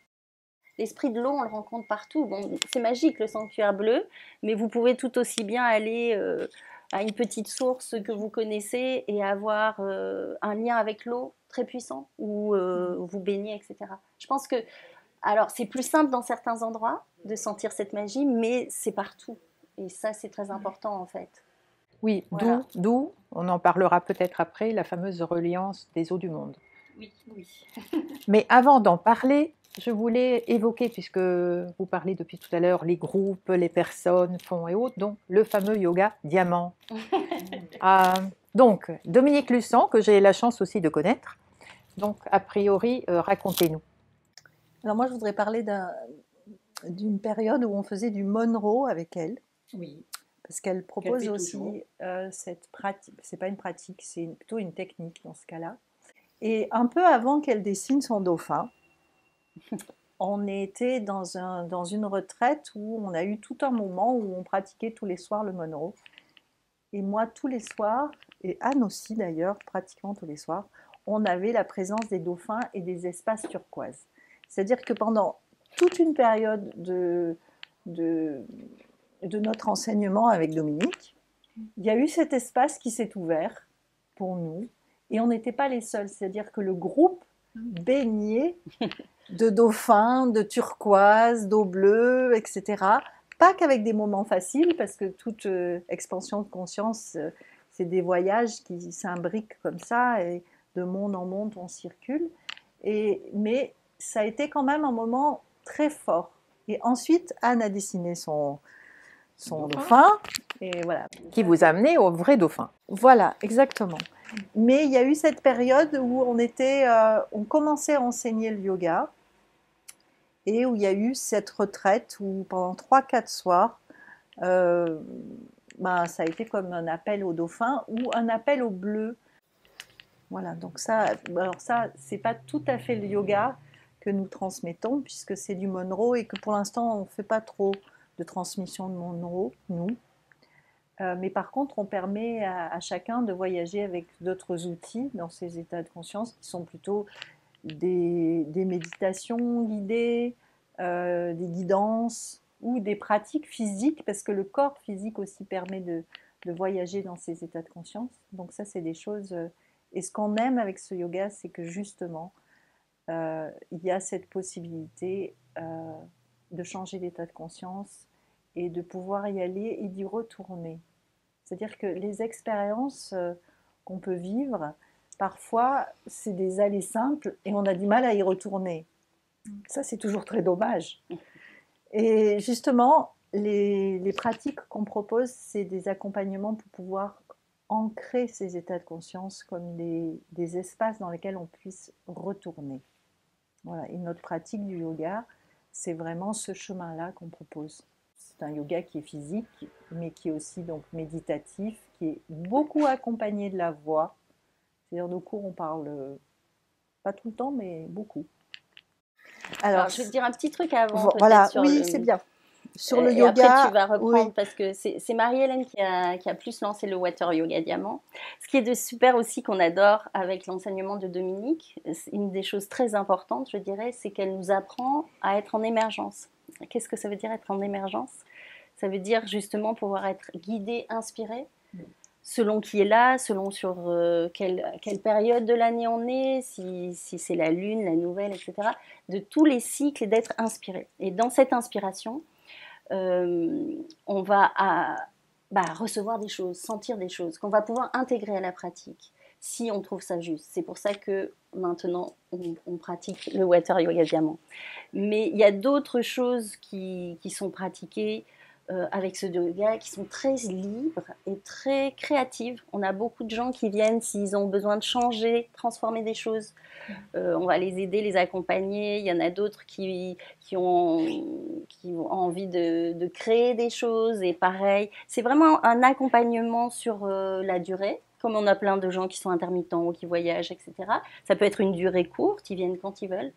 L'esprit de l'eau, on le rencontre partout. Bon, c'est magique le sanctuaire bleu, mais vous pouvez tout aussi bien aller euh, à une petite source que vous connaissez et avoir euh, un lien avec l'eau très puissant où euh, vous baignez, etc. Je pense que, alors, c'est plus simple dans certains endroits de sentir cette magie, mais c'est partout. Et ça, c'est très important en fait. Oui, d'où, on en parlera peut-être après, la fameuse reliance des eaux du monde. Oui, oui. mais avant d'en parler, je voulais évoquer, puisque vous parlez depuis tout à l'heure, les groupes, les personnes, fonds et autres, donc le fameux yoga diamant. [LAUGHS] Ah, donc, Dominique Lussan, que j'ai la chance aussi de connaître. Donc, a priori, euh, racontez-nous. Alors moi, je voudrais parler d'une période où on faisait du Monroe avec elle. Oui. Parce qu'elle propose aussi euh, cette pratique. C'est pas une pratique, c'est plutôt une technique dans ce cas-là. Et un peu avant qu'elle dessine son dauphin, on était dans, un, dans une retraite où on a eu tout un moment où on pratiquait tous les soirs le Monroe. Et moi, tous les soirs, et Anne aussi d'ailleurs, pratiquement tous les soirs, on avait la présence des dauphins et des espaces turquoises. C'est-à-dire que pendant toute une période de, de, de notre enseignement avec Dominique, il y a eu cet espace qui s'est ouvert pour nous et on n'était pas les seuls. C'est-à-dire que le groupe baignait de dauphins, de turquoise, d'eau bleue, etc. Pas qu'avec des moments faciles, parce que toute euh, expansion de conscience, euh, c'est des voyages qui s'imbriquent comme ça, et de monde en monde, on circule. Et, mais ça a été quand même un moment très fort. Et ensuite, Anne a dessiné son, son dauphin. et voilà. Qui vous a amené au vrai dauphin. Voilà, exactement. Mais il y a eu cette période où on était, euh, on commençait à enseigner le yoga et où il y a eu cette retraite où pendant 3-4 soirs, euh, ben, ça a été comme un appel au dauphin ou un appel au bleu. Voilà, donc ça, alors ça, c'est pas tout à fait le yoga que nous transmettons puisque c'est du Monroe et que pour l'instant on ne fait pas trop de transmission de Monroe, nous. Euh, mais par contre, on permet à, chacun de voyager avec d'autres outils dans ces états de conscience qui sont plutôt des, méditations guidées, euh, des guidances ou des pratiques physiques, parce que le corps physique aussi permet de, voyager dans ces états de conscience. Donc ça, c'est des choses... Euh, et ce qu'on aime avec ce yoga, c'est que justement, il y a cette possibilité de changer d'état de conscience et de pouvoir y aller et d'y retourner. C'est-à-dire que les expériences euh, qu'on peut vivre, parfois, c'est des allées simples et on a du mal à y retourner. Ça, c'est toujours très dommage. Et justement, les, les pratiques qu'on propose, c'est des accompagnements pour pouvoir ancrer ces états de conscience comme des, des espaces dans lesquels on puisse retourner. Voilà. Et notre pratique du yoga, c'est vraiment ce chemin-là qu'on propose. C'est un yoga qui est physique, mais qui est aussi donc méditatif, qui est beaucoup accompagné de la voix. C'est-à-dire nos cours, on parle pas tout le temps, mais beaucoup. Alors, je vais te dire un petit truc avant. Voilà, oui, c'est bien. Sur le yoga. Après, tu vas reprendre parce que c'est Marie-Hélène qui a, qui a, plus lancé le Water Yoga Diamant. Ce qui est de super aussi qu'on adore avec l'enseignement de Dominique, une des choses très importantes, je dirais, c'est qu'elle nous apprend à être en émergence. Qu'est-ce que ça veut dire être en émergence? Ça veut dire justement pouvoir être guidé, inspiré, selon qui est là, selon sur euh, quelle, période de l'année on est, si, c'est la lune, la nouvelle, etc. De tous les cycles d'être inspiré. Et dans cette inspiration, euh, on va bah, recevoir des choses, sentir des choses qu'on va pouvoir intégrer à la pratique. si on trouve ça juste. C'est pour ça que maintenant, on, pratique le water yoga diamant. Mais il y a d'autres choses qui, qui sont pratiquées euh, avec ce yoga qui sont très libres et très créatives. On a beaucoup de gens qui viennent s'ils ont besoin de changer, transformer des choses. Euh, on va les aider, les accompagner. Il y en a d'autres qui, qui, ont, qui ont envie de, de, créer des choses. Et pareil, c'est vraiment un accompagnement sur euh, la durée. Comme on a plein de gens qui sont intermittents ou qui voyagent, etc. Ça peut être une durée courte, ils viennent quand ils veulent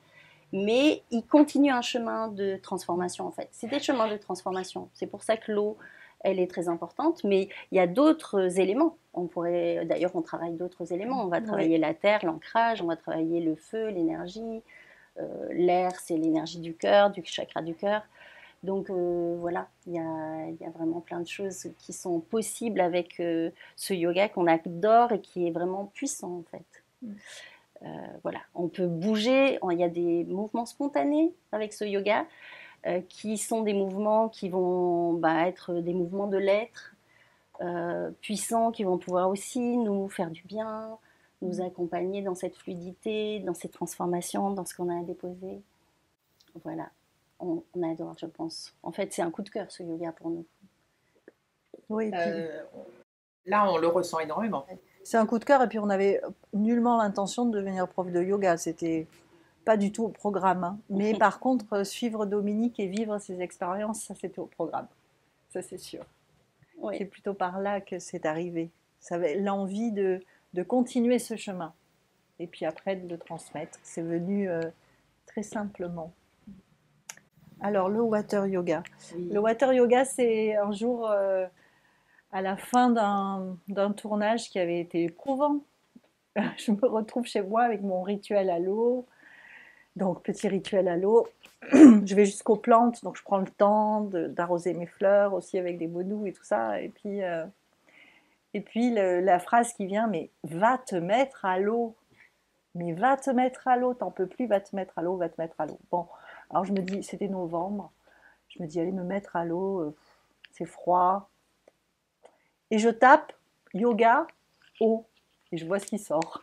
mais ils continuent un chemin de transformation en fait. C'est des chemins de transformation. C'est pour ça que l'eau, elle est très importante, mais il y a d'autres éléments. On pourrait, d'ailleurs, on travaille d'autres éléments. On va travailler la terre, l'ancrage, on va travailler le feu, l'énergie. Euh, l'air, c'est l'énergie du cœur, du chakra du cœur. Donc euh, voilà, il y, a, vraiment plein de choses qui sont possibles avec euh, ce yoga qu'on adore et qui est vraiment puissant en fait. Mm. Euh, voilà, on peut bouger, il y a des mouvements spontanés avec ce yoga euh, qui sont des mouvements qui vont bah, être des mouvements de l'être euh, puissants qui vont pouvoir aussi nous faire du bien, nous accompagner dans cette fluidité, dans cette transformation, dans ce qu'on a à déposer. Voilà, on, adore, je pense. En fait, c'est un coup de cœur ce yoga pour nous. Oui, là, on le ressent énormément c'est un coup de cœur et puis on n'avait nullement l'intention de devenir prof de yoga. C'était pas du tout au programme. Hein. Mais [LAUGHS] par contre, euh, suivre Dominique et vivre ses expériences, ça c'était au programme. Ça c'est sûr. C'est plutôt par là que c'est arrivé. Ça l'envie de, de, continuer ce chemin. Et puis après de le transmettre. C'est venu euh, très simplement. Alors le water yoga. Le water yoga, c'est un jour. Euh, à la fin d'un tournage qui avait été éprouvant. [LAUGHS] Je me retrouve chez moi avec mon rituel à l'eau. Donc, petit rituel à l'eau. [CLEARS THROAT] je vais jusqu'aux plantes, donc je prends le temps d'arroser mes fleurs aussi avec des bonous et tout ça. Et puis, euh, la phrase qui vient, mais va te mettre à l'eau. Mais va te mettre à l'eau, t'en peux plus, va te mettre à l'eau, va te mettre à l'eau. Bon, alors je me dis, c'était novembre. Je me dis, allez me mettre à l'eau, euh, c'est froid, et je tape yoga eau et je vois ce qui sort.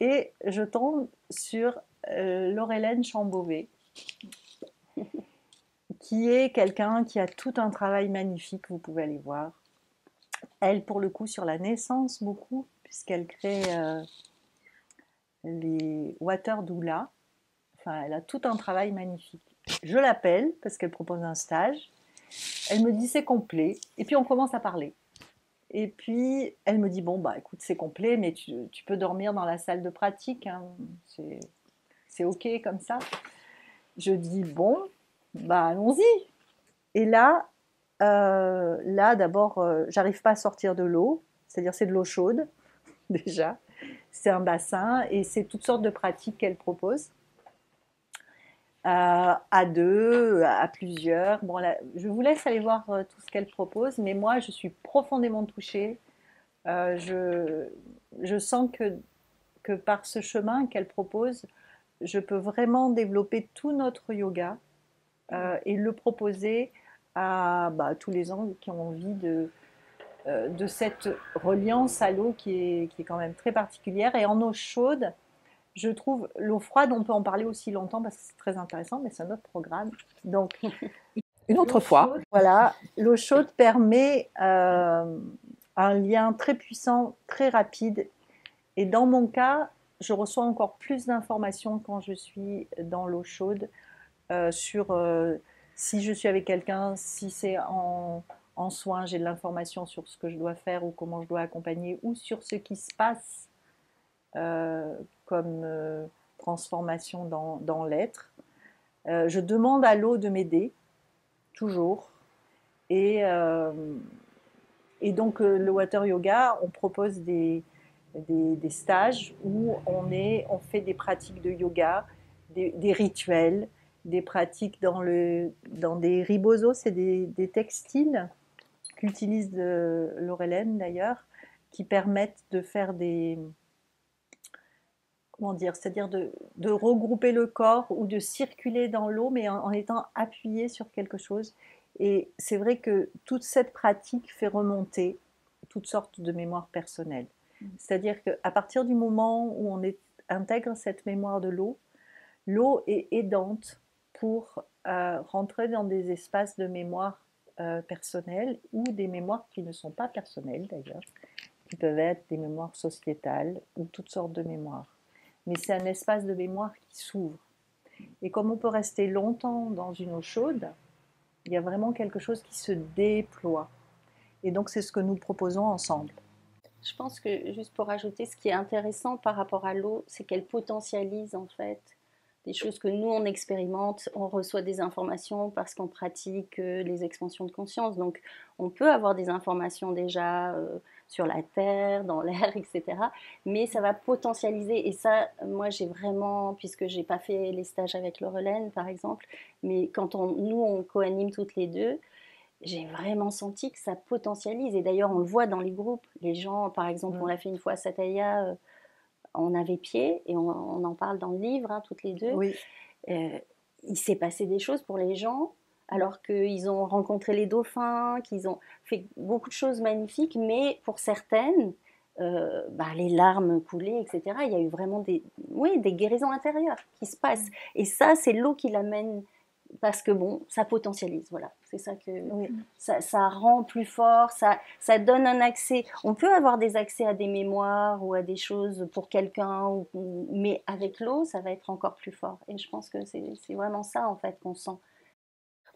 Et je tombe sur euh, Laurelène Chambové, qui est quelqu'un qui a tout un travail magnifique, vous pouvez aller voir. Elle, pour le coup, sur la naissance, beaucoup, puisqu'elle crée euh, les Water Doula. Enfin, elle a tout un travail magnifique. Je l'appelle parce qu'elle propose un stage. Elle me dit c'est complet. Et puis on commence à parler. Et puis elle me dit bon bah écoute c'est complet mais tu, peux dormir dans la salle de pratique. Hein. C'est ok comme ça. Je dis bon bah allons-y. Et là euh, là d'abord euh, j'arrive pas à sortir de l'eau. C'est-à-dire c'est de l'eau chaude [LAUGHS] déjà. C'est un bassin et c'est toutes sortes de pratiques qu'elle propose. Euh, à deux, à plusieurs. Bon, je vous laisse aller voir euh, tout ce qu'elle propose, mais moi, je suis profondément touchée. Euh, je, je, sens que, que par ce chemin qu'elle propose, je peux vraiment développer tout notre yoga et le proposer à bah, tous les gens qui ont envie de, de cette reliance à l'eau qui est, qui est quand même très particulière. Et en eau chaude, je trouve l'eau froide, on peut en parler aussi longtemps parce que c'est très intéressant, mais c'est un autre programme. Donc, [LAUGHS] une autre fois. voilà, l'eau chaude permet euh, un lien très puissant, très rapide. Et dans mon cas, je reçois encore plus d'informations quand je suis dans l'eau chaude euh, sur euh, si je suis avec quelqu'un, si c'est en, en soins, j'ai de l'information sur ce que je dois faire ou comment je dois accompagner ou sur ce qui se passe comme euh, transformation dans, l'être. Euh, je demande à l'eau de m'aider, toujours. Et, euh, et donc, le Water Yoga, on propose des, des, stages où on, est, on fait des pratiques de yoga, des, rituels, des pratiques dans, le, dans des ribosos, c'est des, textiles qu'utilise Laurelène d'ailleurs, qui permettent de faire des, comment dire, c'est-à-dire de, regrouper le corps ou de circuler dans l'eau, mais en, étant appuyé sur quelque chose. Et c'est vrai que toute cette pratique fait remonter toutes sortes de mémoires personnelles. C'est-à-dire qu'à partir du moment où on intègre cette mémoire de l'eau, l'eau est aidante pour euh, rentrer dans des espaces de mémoire euh, personnels ou des mémoires qui ne sont pas personnelles d'ailleurs, qui peuvent être des mémoires sociétales ou toutes sortes de mémoires. Mais c'est un espace de mémoire qui s'ouvre. Et comme on peut rester longtemps dans une eau chaude, il y a vraiment quelque chose qui se déploie. Et donc c'est ce que nous proposons ensemble. Je pense que juste pour ajouter, ce qui est intéressant par rapport à l'eau, c'est qu'elle potentialise en fait des choses que nous on expérimente, on reçoit des informations parce qu'on pratique euh, les expansions de conscience. Donc on peut avoir des informations déjà euh, sur la terre, dans l'air, [LAUGHS] etc. Mais ça va potentialiser. Et ça, moi j'ai vraiment, puisque j'ai pas fait les stages avec Laurelaine par exemple, mais quand on, nous on coanime toutes les deux, j'ai vraiment senti que ça potentialise. Et d'ailleurs, on le voit dans les groupes. Les gens, par exemple, on l'a fait une fois à Sataya, euh, on avait pied, et on, en parle dans le livre, hein, toutes les deux. Oui. Euh, il s'est passé des choses pour les gens, alors qu'ils ont rencontré les dauphins, qu'ils ont fait beaucoup de choses magnifiques, mais pour certaines, euh, bah, les larmes coulaient, etc. Il y a eu vraiment des, oui, des guérisons intérieures qui se passent. Et ça, c'est l'eau qui l'amène parce que bon, ça potentialise, voilà. C'est ça que ça, rend plus fort, ça, ça donne un accès. On peut avoir des accès à des mémoires ou à des choses pour quelqu'un, mais avec l'eau, ça va être encore plus fort. Et je pense que c'est vraiment ça en fait qu'on sent.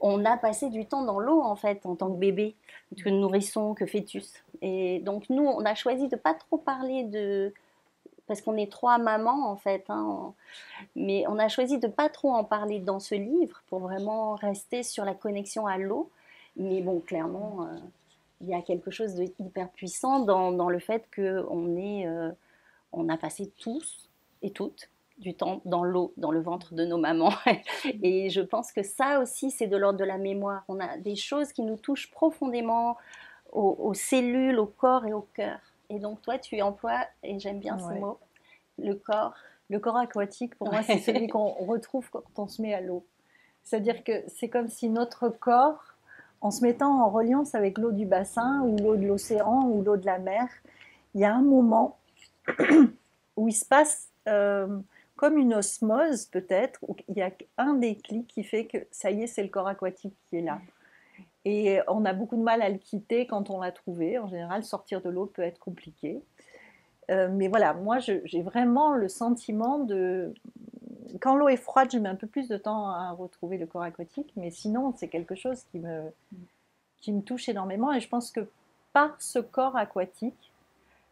On a passé du temps dans l'eau en fait en tant que bébé, que nourrisson, que fœtus. Et donc nous, on a choisi de pas trop parler de parce qu'on est trois mamans en fait. Hein, mais on a choisi de pas trop en parler dans ce livre pour vraiment rester sur la connexion à l'eau. Mais bon, clairement, euh, il y a quelque chose de hyper puissant dans, dans le fait qu'on est, euh, on a passé tous et toutes du temps dans l'eau, dans le ventre de nos mamans. [LAUGHS] et je pense que ça aussi, c'est de l'ordre de la mémoire. On a des choses qui nous touchent profondément aux cellules, au corps et au cœur. Et donc, toi, tu emploies, et j'aime bien ce mot, le corps. Le corps aquatique, pour moi, c'est celui qu'on [LAUGHS] retrouve quand on se met à l'eau. C'est-à-dire que c'est comme si notre corps, en se mettant en reliance avec l'eau du bassin ou l'eau de l'océan ou l'eau de la mer, il y a un moment [COUGHS] où il se passe euh, comme une osmose peut-être, il y a un déclic qui fait que ça y est, c'est le corps aquatique qui est là. Et on a beaucoup de mal à le quitter quand on l'a trouvé. En général, sortir de l'eau peut être compliqué. Euh, mais voilà, moi, j'ai vraiment le sentiment de... Quand l'eau est froide, je mets un peu plus de temps à retrouver le corps aquatique, mais sinon, c'est quelque chose qui me, qui me touche énormément. Et je pense que par ce corps aquatique,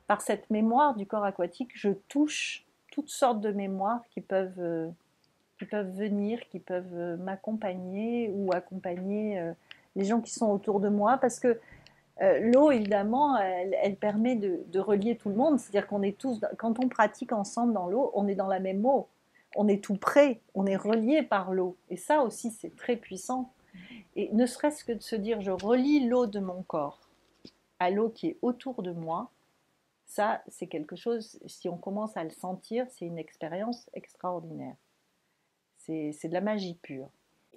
par cette mémoire du corps aquatique, je touche toutes sortes de mémoires qui peuvent, euh, venir, qui peuvent euh, m'accompagner ou accompagner les gens qui sont autour de moi, parce que euh, l'eau, évidemment, elle, permet de, relier tout le monde. C'est-à-dire qu'on est tous, quand on pratique ensemble dans l'eau, on est dans la même eau. On est tout près, on est relié par l'eau. Et ça aussi, c'est très puissant. Et ne serait-ce que de se dire, je relie l'eau de mon corps à l'eau qui est autour de moi, ça, c'est quelque chose, si on commence à le sentir, c'est une expérience extraordinaire. C'est de la magie pure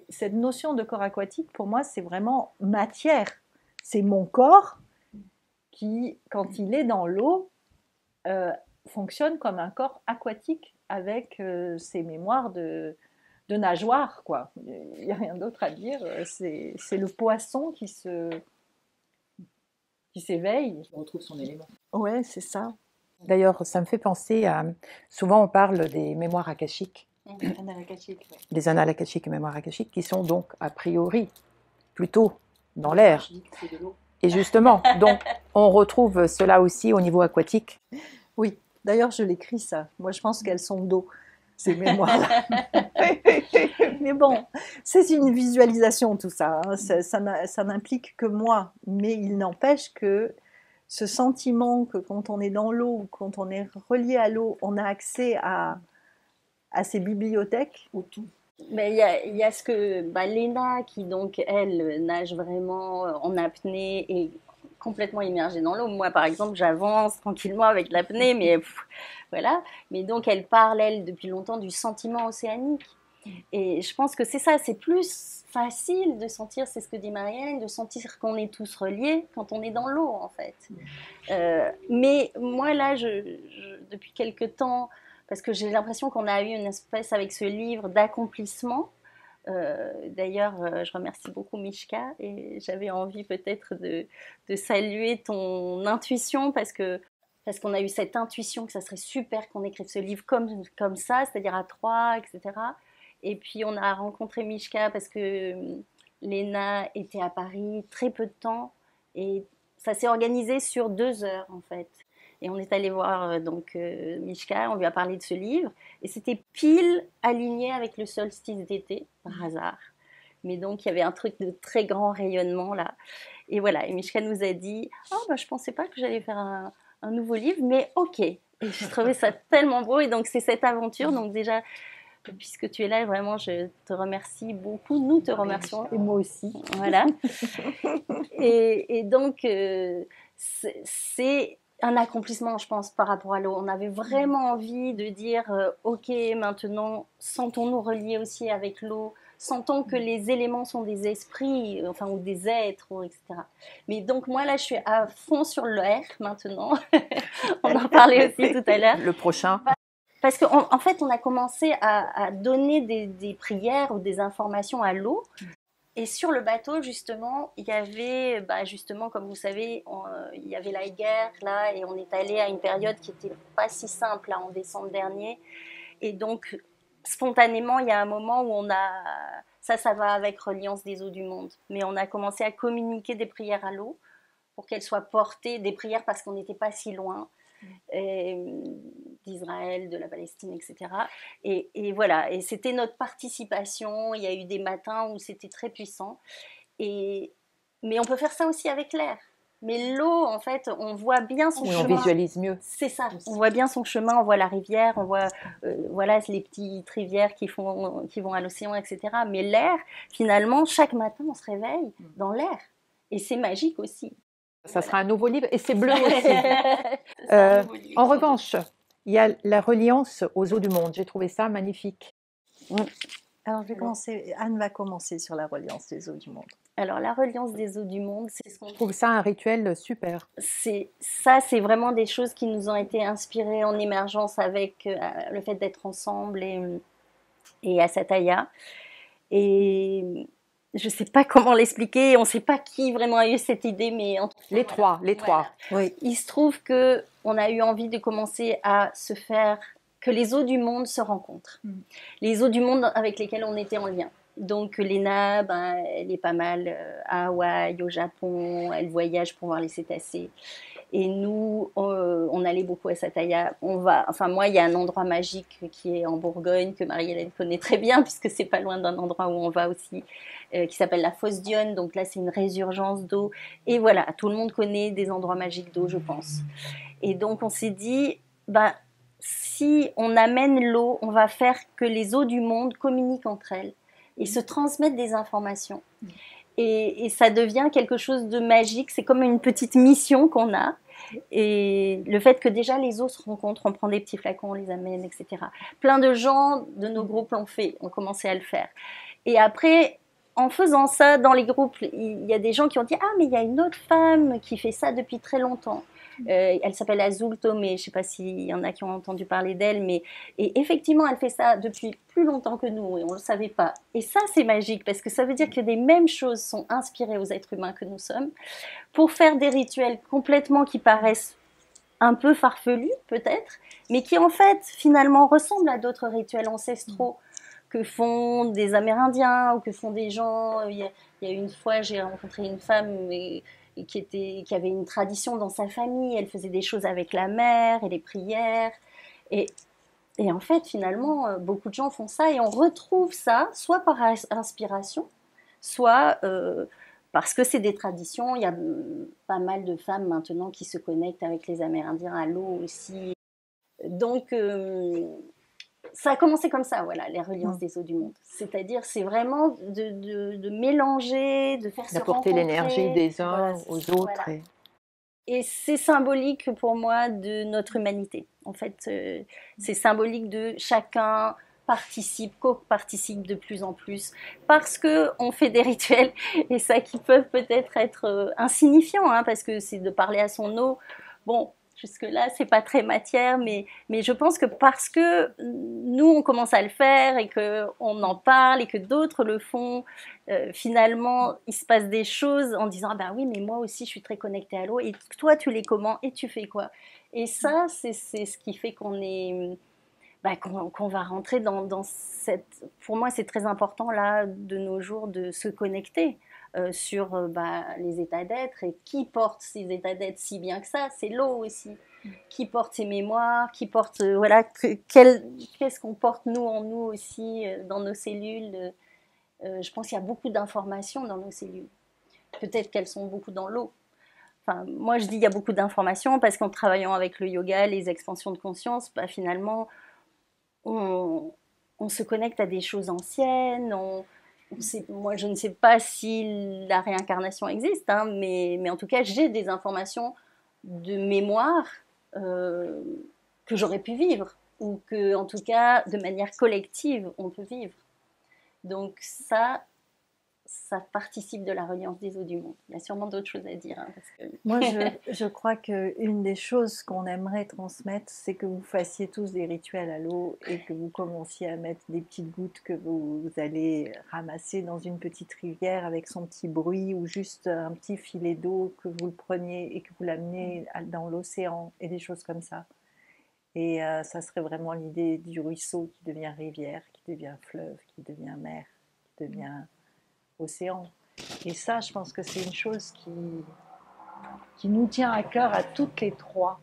cette notion de corps aquatique, pour moi, c'est vraiment matière. C'est mon corps qui, quand il est dans l'eau, euh, fonctionne comme un corps aquatique avec euh, ses mémoires de, de nageoire. Quoi. Il n'y a rien d'autre à dire. C'est, le poisson qui se qui s'éveille. On retrouve son élément. Ouais, c'est ça. D'ailleurs, ça me fait penser à. Souvent, on parle des mémoires akashiques. Des annales akashiques et mémoires akashiques qui sont donc a priori plutôt dans l'air. Et justement, donc on retrouve cela aussi au niveau aquatique. Oui, d'ailleurs je l'écris ça. Moi je pense qu'elles sont d'eau, ces mémoires. [LAUGHS] mais bon, c'est une visualisation tout ça. Hein. Ça, ça n'implique que moi. Mais il n'empêche que ce sentiment que quand on est dans l'eau, quand on est relié à l'eau, on a accès à, à ces bibliothèques ou tout mais il y a, y a, ce que bah, Léna, qui donc elle nage vraiment en apnée et complètement immergée dans l'eau. Moi, par exemple, j'avance tranquillement avec l'apnée, mais [LAUGHS] voilà. Mais donc, elle parle, elle, depuis longtemps du sentiment océanique. Et je pense que c'est ça, c'est plus facile de sentir, c'est ce que dit Marianne, de sentir qu'on est tous reliés quand on est dans l'eau, en fait. Euh, mais moi, là, je, depuis quelque temps, parce que j'ai l'impression qu'on a eu une espèce avec ce livre d'accomplissement. Euh, d'ailleurs, euh, je remercie beaucoup Mishka et j'avais envie peut-être de, saluer ton intuition parce que parce qu'on a eu cette intuition que ça serait super qu'on écrive ce livre comme, comme ça, c'est-à-dire à trois, etc. Et puis on a rencontré Mishka parce que euh, Léna était à Paris très peu de temps et ça s'est organisé sur deux heures en fait. Et on est allé voir euh, donc euh, Mishka, on lui a parlé de ce livre et c'était pile aligné avec le solstice d'été par hasard. Mais donc il y avait un truc de très grand rayonnement là. Et voilà, et Mishka nous a dit "Oh bah je pensais pas que j'allais faire un, un nouveau livre, mais ok." Et j'ai trouvé ça [LAUGHS] tellement beau et donc c'est cette aventure donc déjà puisque tu es là, vraiment, je te remercie beaucoup. Nous te remercions. Et moi aussi. Voilà. [LAUGHS] et, donc, euh, c'est un accomplissement, je pense, par rapport à l'eau. On avait vraiment envie de dire, euh, OK, maintenant, sentons-nous reliés aussi avec l'eau, sentons que les éléments sont des esprits, enfin, ou des êtres, etc. Mais donc, moi, là, je suis à fond sur l'air maintenant. [LAUGHS] on en parlait aussi tout à l'heure. Le prochain. Parce qu'en en fait, on a commencé à, donner des, prières ou des informations à l'eau. Et sur le bateau, justement, il y avait, bah, justement, comme vous savez, il y avait la guerre là, et on est allé à une période qui n'était pas si simple là, en décembre dernier. Et donc, spontanément, il y a un moment où on a, ça, ça va avec Reliance des eaux du monde, mais on a commencé à communiquer des prières à l'eau pour qu'elles soient portées, des prières parce qu'on n'était pas si loin. Euh, d'Israël, de la Palestine, etc. Et, voilà, et c'était notre participation. Il y a eu des matins où c'était très puissant. Et, mais on peut faire ça aussi avec l'air. Mais l'eau, en fait, on voit bien son chemin. On visualise mieux. C'est ça. On voit bien son chemin, on voit la rivière, on voit euh, voilà les petites rivières qui, font, qui vont à l'océan, etc. Mais l'air, finalement, chaque matin, on se réveille mm. dans l'air. Et c'est magique aussi. Ça sera un nouveau livre et c'est bleu aussi. [LAUGHS] Euh, en revanche, il y a la reliance aux eaux du monde. J'ai trouvé ça magnifique. Alors, je vais commencer. Anne va commencer sur la reliance des eaux du monde. Alors, la reliance des eaux du monde, c'est ce qu'on. Je trouve ça un rituel super. C'est ça, c'est vraiment des choses qui nous ont été inspirées en émergence avec euh, le fait d'être ensemble et, et à Sataya. Et je ne sais pas comment l'expliquer, on ne sait pas qui vraiment a eu cette idée, mais en les trois, les trois. Oui. Il se trouve que on a eu envie de commencer à se faire que les eaux du monde se rencontrent, mm. les eaux du monde avec lesquelles on était en lien. Donc Léna, ben, elle est pas mal euh, à Hawaï, au Japon, elle voyage pour voir les cétacés. Et nous, on, allait beaucoup à Sataya. On va, enfin moi, il y a un endroit magique qui est en Bourgogne que Marie-Hélène connaît très bien [LAUGHS] puisque c'est pas loin d'un endroit où on va aussi, euh, qui s'appelle la Fosse d'Yonne. Donc là, c'est une résurgence d'eau. Et voilà, tout le monde connaît des endroits magiques d'eau, je pense. Et donc on s'est dit, bah si on amène l'eau, on va faire que les eaux du monde communiquent entre elles et se transmettent des informations. Et, ça devient quelque chose de magique. C'est comme une petite mission qu'on a. Et le fait que déjà les eaux se rencontrent, on prend des petits flacons, on les amène, etc. Plein de gens de nos groupes l'ont fait, ont commencé à le faire. Et après, en faisant ça dans les groupes, il y a des gens qui ont dit Ah, mais il y a une autre femme qui fait ça depuis très longtemps. Euh, elle s'appelle Azul Tomé, je ne sais pas s'il y en a qui ont entendu parler d'elle, mais et effectivement, elle fait ça depuis plus longtemps que nous et on ne le savait pas. Et ça, c'est magique parce que ça veut dire que des mêmes choses sont inspirées aux êtres humains que nous sommes pour faire des rituels complètement qui paraissent un peu farfelus, peut-être, mais qui en fait, finalement, ressemblent à d'autres rituels ancestraux que font des Amérindiens ou que font des gens. Il y a, une fois, j'ai rencontré une femme qui, avait une tradition dans sa famille. Elle faisait des choses avec la mère et les prières. Et, en fait, finalement, euh, beaucoup de gens font ça et on retrouve ça soit par inspiration, soit euh, parce que c'est des traditions. Il y a pas mal de femmes maintenant qui se connectent avec les Amérindiens à l'eau aussi. Donc, euh, ça a commencé comme ça, voilà, les reliances des eaux du monde. C'est-à-dire, c'est vraiment de, mélanger, de faire se D'apporter l'énergie des uns aux autres. Et, c'est symbolique pour moi de notre humanité. En fait, euh, c'est symbolique de chacun participent, co-participent de plus en plus parce que on fait des [LAUGHS] rituels et ça qui peuvent peut-être être euh, insignifiants, hein, parce que c'est de parler à son eau. Bon, jusque-là, c'est pas très matière, mais, mais je pense que parce que nous, on commence à le faire et qu'on en parle et que d'autres le font, euh, finalement, il se passe des choses en disant, ah ben oui, mais moi aussi, je suis très connectée à l'eau, et toi, tu l'es comment, et tu fais quoi? Et ça, c'est ce qui fait qu'on est... Bah, qu'on va rentrer dans, dans cette... Pour moi, c'est très important, là, de nos jours, de se connecter. Euh, sur euh, bah, les états d'être et qui porte ces états d'être si bien que ça, c'est l'eau aussi. Qui porte ses mémoires, qui porte, euh, voilà, qu'est-ce qu'on porte nous en nous aussi dans nos cellules? je pense qu'il y a beaucoup d'informations dans nos cellules. Peut-être qu'elles sont beaucoup dans l'eau. Enfin, moi, je dis il y a beaucoup d'informations parce qu'en travaillant avec le yoga, les expansions de conscience, bah, finalement, on, se connecte à des choses anciennes, moi, je ne sais pas si la réincarnation existe, hein, mais, en tout cas, j'ai des informations de mémoire euh, que j'aurais pu vivre, ou que, en tout cas, de manière collective, on peut vivre. Donc ça, ça participe de la reliance des eaux du monde. Il y a sûrement d'autres choses à dire. Hein, [LAUGHS] Moi, je, [LAUGHS] je crois qu'une des choses qu'on aimerait transmettre, c'est que vous fassiez tous des rituels à l'eau et que vous commenciez à mettre des petites gouttes que vous, allez ramasser dans une petite rivière avec son petit bruit ou juste un petit filet d'eau que vous le preniez et que vous l'amenez dans l'océan et des choses comme ça. Et euh, ça serait vraiment l'idée du ruisseau qui devient rivière, qui devient fleuve, qui devient mer, qui devient océan. Et ça, je pense que c'est une chose qui, qui nous tient à cœur à toutes les trois,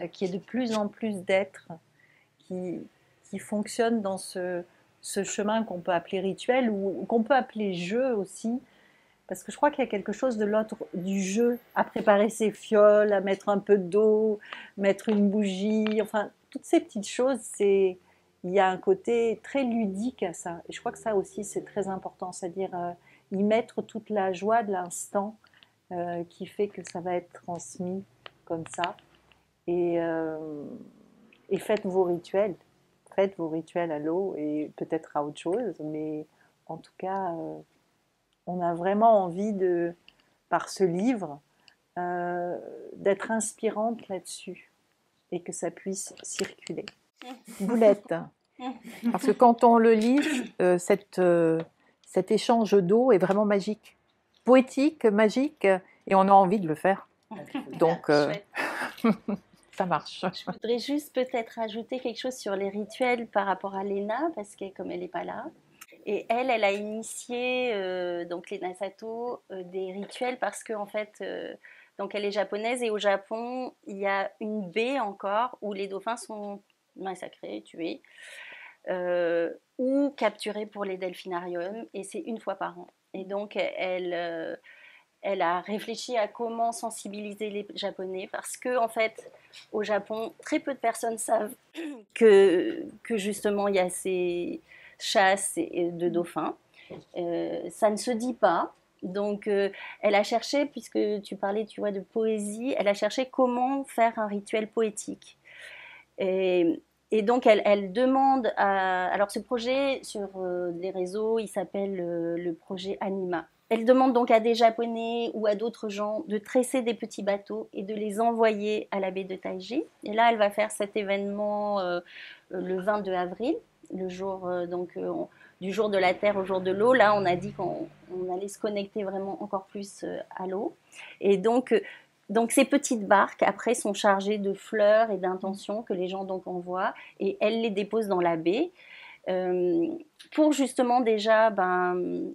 euh, qui est de plus en plus d'êtres qui, qui fonctionnent dans ce, ce chemin qu'on peut appeler rituel ou qu'on peut appeler jeu aussi. Parce que je crois qu'il y a quelque chose de l'autre du jeu, à préparer ses fioles, à mettre un peu d'eau, mettre une bougie, enfin, toutes ces petites choses, c'est il y a un côté très ludique à ça. Et je crois que ça aussi, c'est très important, c'est-à-dire euh, y mettre toute la joie de l'instant euh, qui fait que ça va être transmis comme ça. Euh, et faites vos rituels. Faites vos rituels à l'eau et peut-être à autre chose, mais en tout cas, on a vraiment envie de, par ce livre, d'être inspirante là-dessus et que ça puisse circuler. Boulette. Parce que quand on le lit, euh, cette, euh, cet échange d'eau est vraiment magique. Poétique, magique, et on a envie de le faire. Donc, euh, [LAUGHS] ça marche. Je voudrais juste peut-être ajouter quelque chose sur les rituels par rapport à Léna, parce que comme elle n'est pas là. Et elle, elle a initié, donc Léna Sato, des rituels parce qu'en en fait, donc elle est japonaise et au Japon, il y a une baie encore où les dauphins sont massacrés, tués, euh, ou capturés pour les delphinariums, et c'est une fois par an. Et donc, elle, euh, elle a réfléchi à comment sensibiliser les Japonais, parce que, en fait, au Japon, très peu de personnes savent [COUGHS] que, que justement, il y a ces chasses de dauphins. Euh, ça ne se dit pas, donc, elle a cherché, puisque tu parlais, tu vois, de poésie, elle a cherché comment faire un rituel poétique. Et et donc, elle, demande à... Alors, ce projet sur euh, les réseaux, il s'appelle euh, le projet Anima. Elle demande donc à des Japonais ou à d'autres gens de tresser des petits bateaux et de les envoyer à la baie de Taiji. Et là, elle va faire cet événement euh, le 22 avril, le jour donc du jour de la terre au jour de l'eau. Là, on a dit qu'on allait se connecter vraiment encore plus à l'eau. Et donc, donc ces petites barques, après, sont chargées de fleurs et d'intentions que les gens donc envoient et elles les déposent dans la baie euh, pour justement déjà... Ben,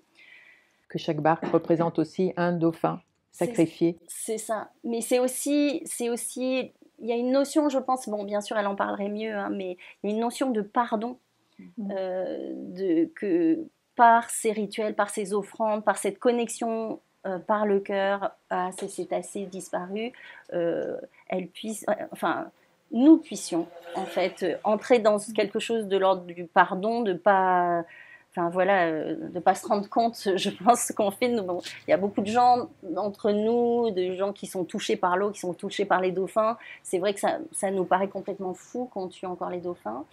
que chaque barque représente aussi un dauphin sacrifié. C'est ça. Mais c'est aussi, c'est aussi, il y a une notion, je pense, bon, bien sûr, elle en parlerait mieux, hein, mais il y a une notion de pardon, mmh. euh, de, que par ces rituels, par ces offrandes, par cette connexion euh, par le cœur à ces cétacés disparus, euh, elle puisse, euh, enfin, nous puissions en fait entrer dans quelque chose de l'ordre du pardon, de pas, enfin voilà, de pas se rendre compte. [LAUGHS] Je pense qu'on fait. Il y a beaucoup de gens entre nous, de gens qui sont touchés par l'eau, qui sont touchés par les dauphins. C'est vrai que ça, ça nous paraît complètement fou qu'on tue encore les dauphins.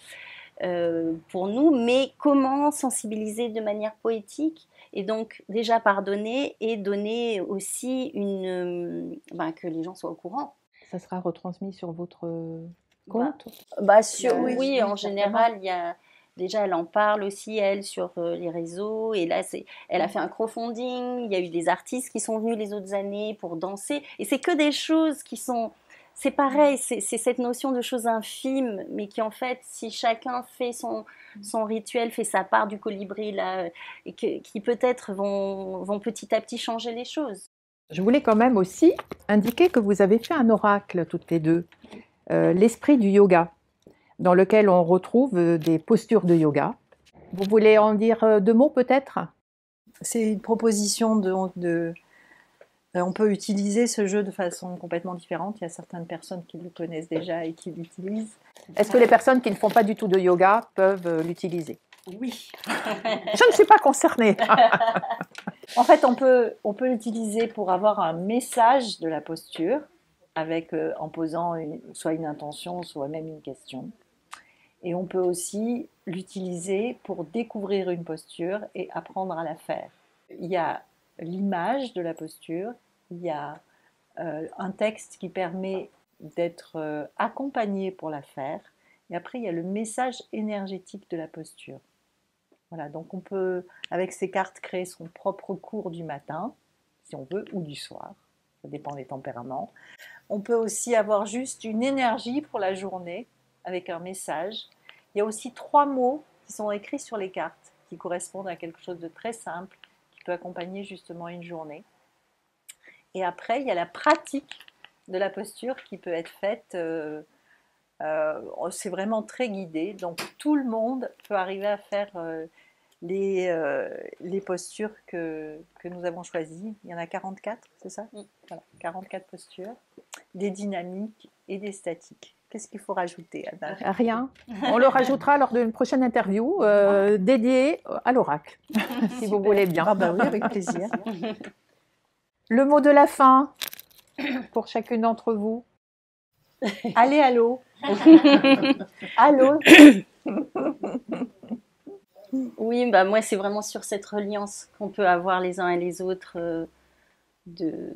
Euh, pour nous, mais comment sensibiliser de manière poétique et donc déjà pardonner et donner aussi une, ben, que les gens soient au courant. Ça sera retransmis sur votre compte bah, sur, oui, oui, en général, il y a déjà elle en parle aussi elle sur les réseaux et là c'est elle a fait un crowdfunding il y a eu des artistes qui sont venus les autres années pour danser et c'est que des choses qui sont c'est pareil, c'est cette notion de choses infimes, mais qui en fait, si chacun fait son, son rituel, fait sa part du colibri, là, et qui peut-être vont, vont petit à petit changer les choses. Je voulais quand même aussi indiquer que vous avez fait un oracle toutes les deux, euh, l'esprit du yoga, dans lequel on retrouve euh, des postures de yoga. Vous voulez en dire euh, deux mots peut-être? C'est une proposition de, de euh, on peut utiliser ce jeu de façon complètement différente. Il y a certaines personnes qui le connaissent déjà et qui l'utilisent. Est-ce que les personnes qui ne font pas du tout de yoga peuvent euh, l'utiliser? Oui. [LAUGHS] Je ne suis pas concernée. [LAUGHS] en fait, on peut, on peut l'utiliser pour avoir un message de la posture avec, euh, en posant soit une intention, soit même une question. Et on peut aussi l'utiliser pour découvrir une posture et apprendre à la faire. Il y a l'image de la posture, il y a euh, un texte qui permet d'être euh, accompagné pour la faire, et après il y a le message énergétique de la posture. Voilà, donc on peut, avec ces cartes, créer son propre cours du matin, si on veut, ou du soir, ça dépend des tempéraments. On peut aussi avoir juste une énergie pour la journée, avec un message. Il y a aussi trois mots qui sont écrits sur les cartes, qui correspondent à quelque chose de très simple, peut accompagner justement une journée. Et après, il y a la pratique de la posture qui peut être faite. Euh, euh, c'est vraiment très guidé, donc tout le monde peut arriver à faire euh, les, les postures que, que, nous avons choisies. Il y en a 44, c'est ça? Voilà, 44 postures, des dynamiques et des statiques. Qu'est-ce qu'il faut rajouter, Anna Rien. [LAUGHS] On le rajoutera lors d'une prochaine interview euh, dédiée à l'oracle, [LAUGHS] si vous voulez bien. Ah bah oui, avec plaisir. [LAUGHS] Le mot de la fin pour chacune d'entre vous. Allez, allô. allô. [COUGHS] oui, bah moi c'est vraiment sur cette reliance qu'on peut avoir les uns et les autres euh, de,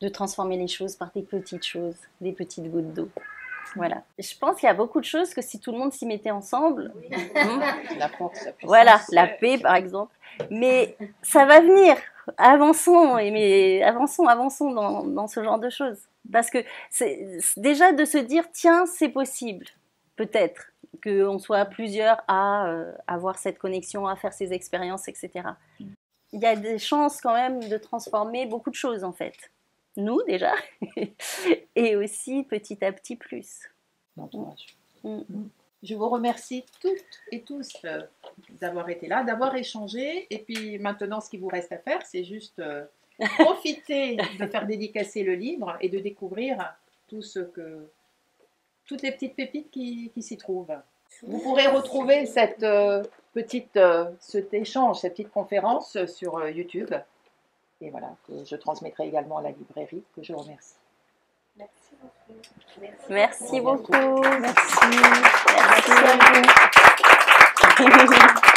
de transformer les choses par des petites choses, des petites gouttes d'eau. Voilà. Je pense qu'il y a beaucoup de choses que si tout le monde s'y mettait ensemble. La Voilà, la paix par exemple. Mais ça va venir. Avançons, mais avançons, avançons dans, dans ce genre de choses. Parce que c'est déjà de se dire, tiens, c'est possible, peut-être, qu'on soit plusieurs à euh, avoir cette connexion, à faire ces expériences, etc. Il y a des chances quand même de transformer beaucoup de choses en fait nous déjà, [LAUGHS] et aussi petit à petit plus. Mm. Mm. Je vous remercie toutes et tous euh, d'avoir été là, d'avoir échangé. Et puis maintenant, ce qui vous reste à faire, c'est juste euh, [LAUGHS] profiter de faire dédicacer le livre et de découvrir tout ce que, toutes les petites pépites qui, s'y trouvent. Vous pourrez retrouver cette euh, petite, cet échange, cette petite conférence sur YouTube. Et voilà, que je transmettrai également à la librairie, que je remercie. Merci beaucoup. Merci, beaucoup. Merci. Merci à vous. [LAUGHS]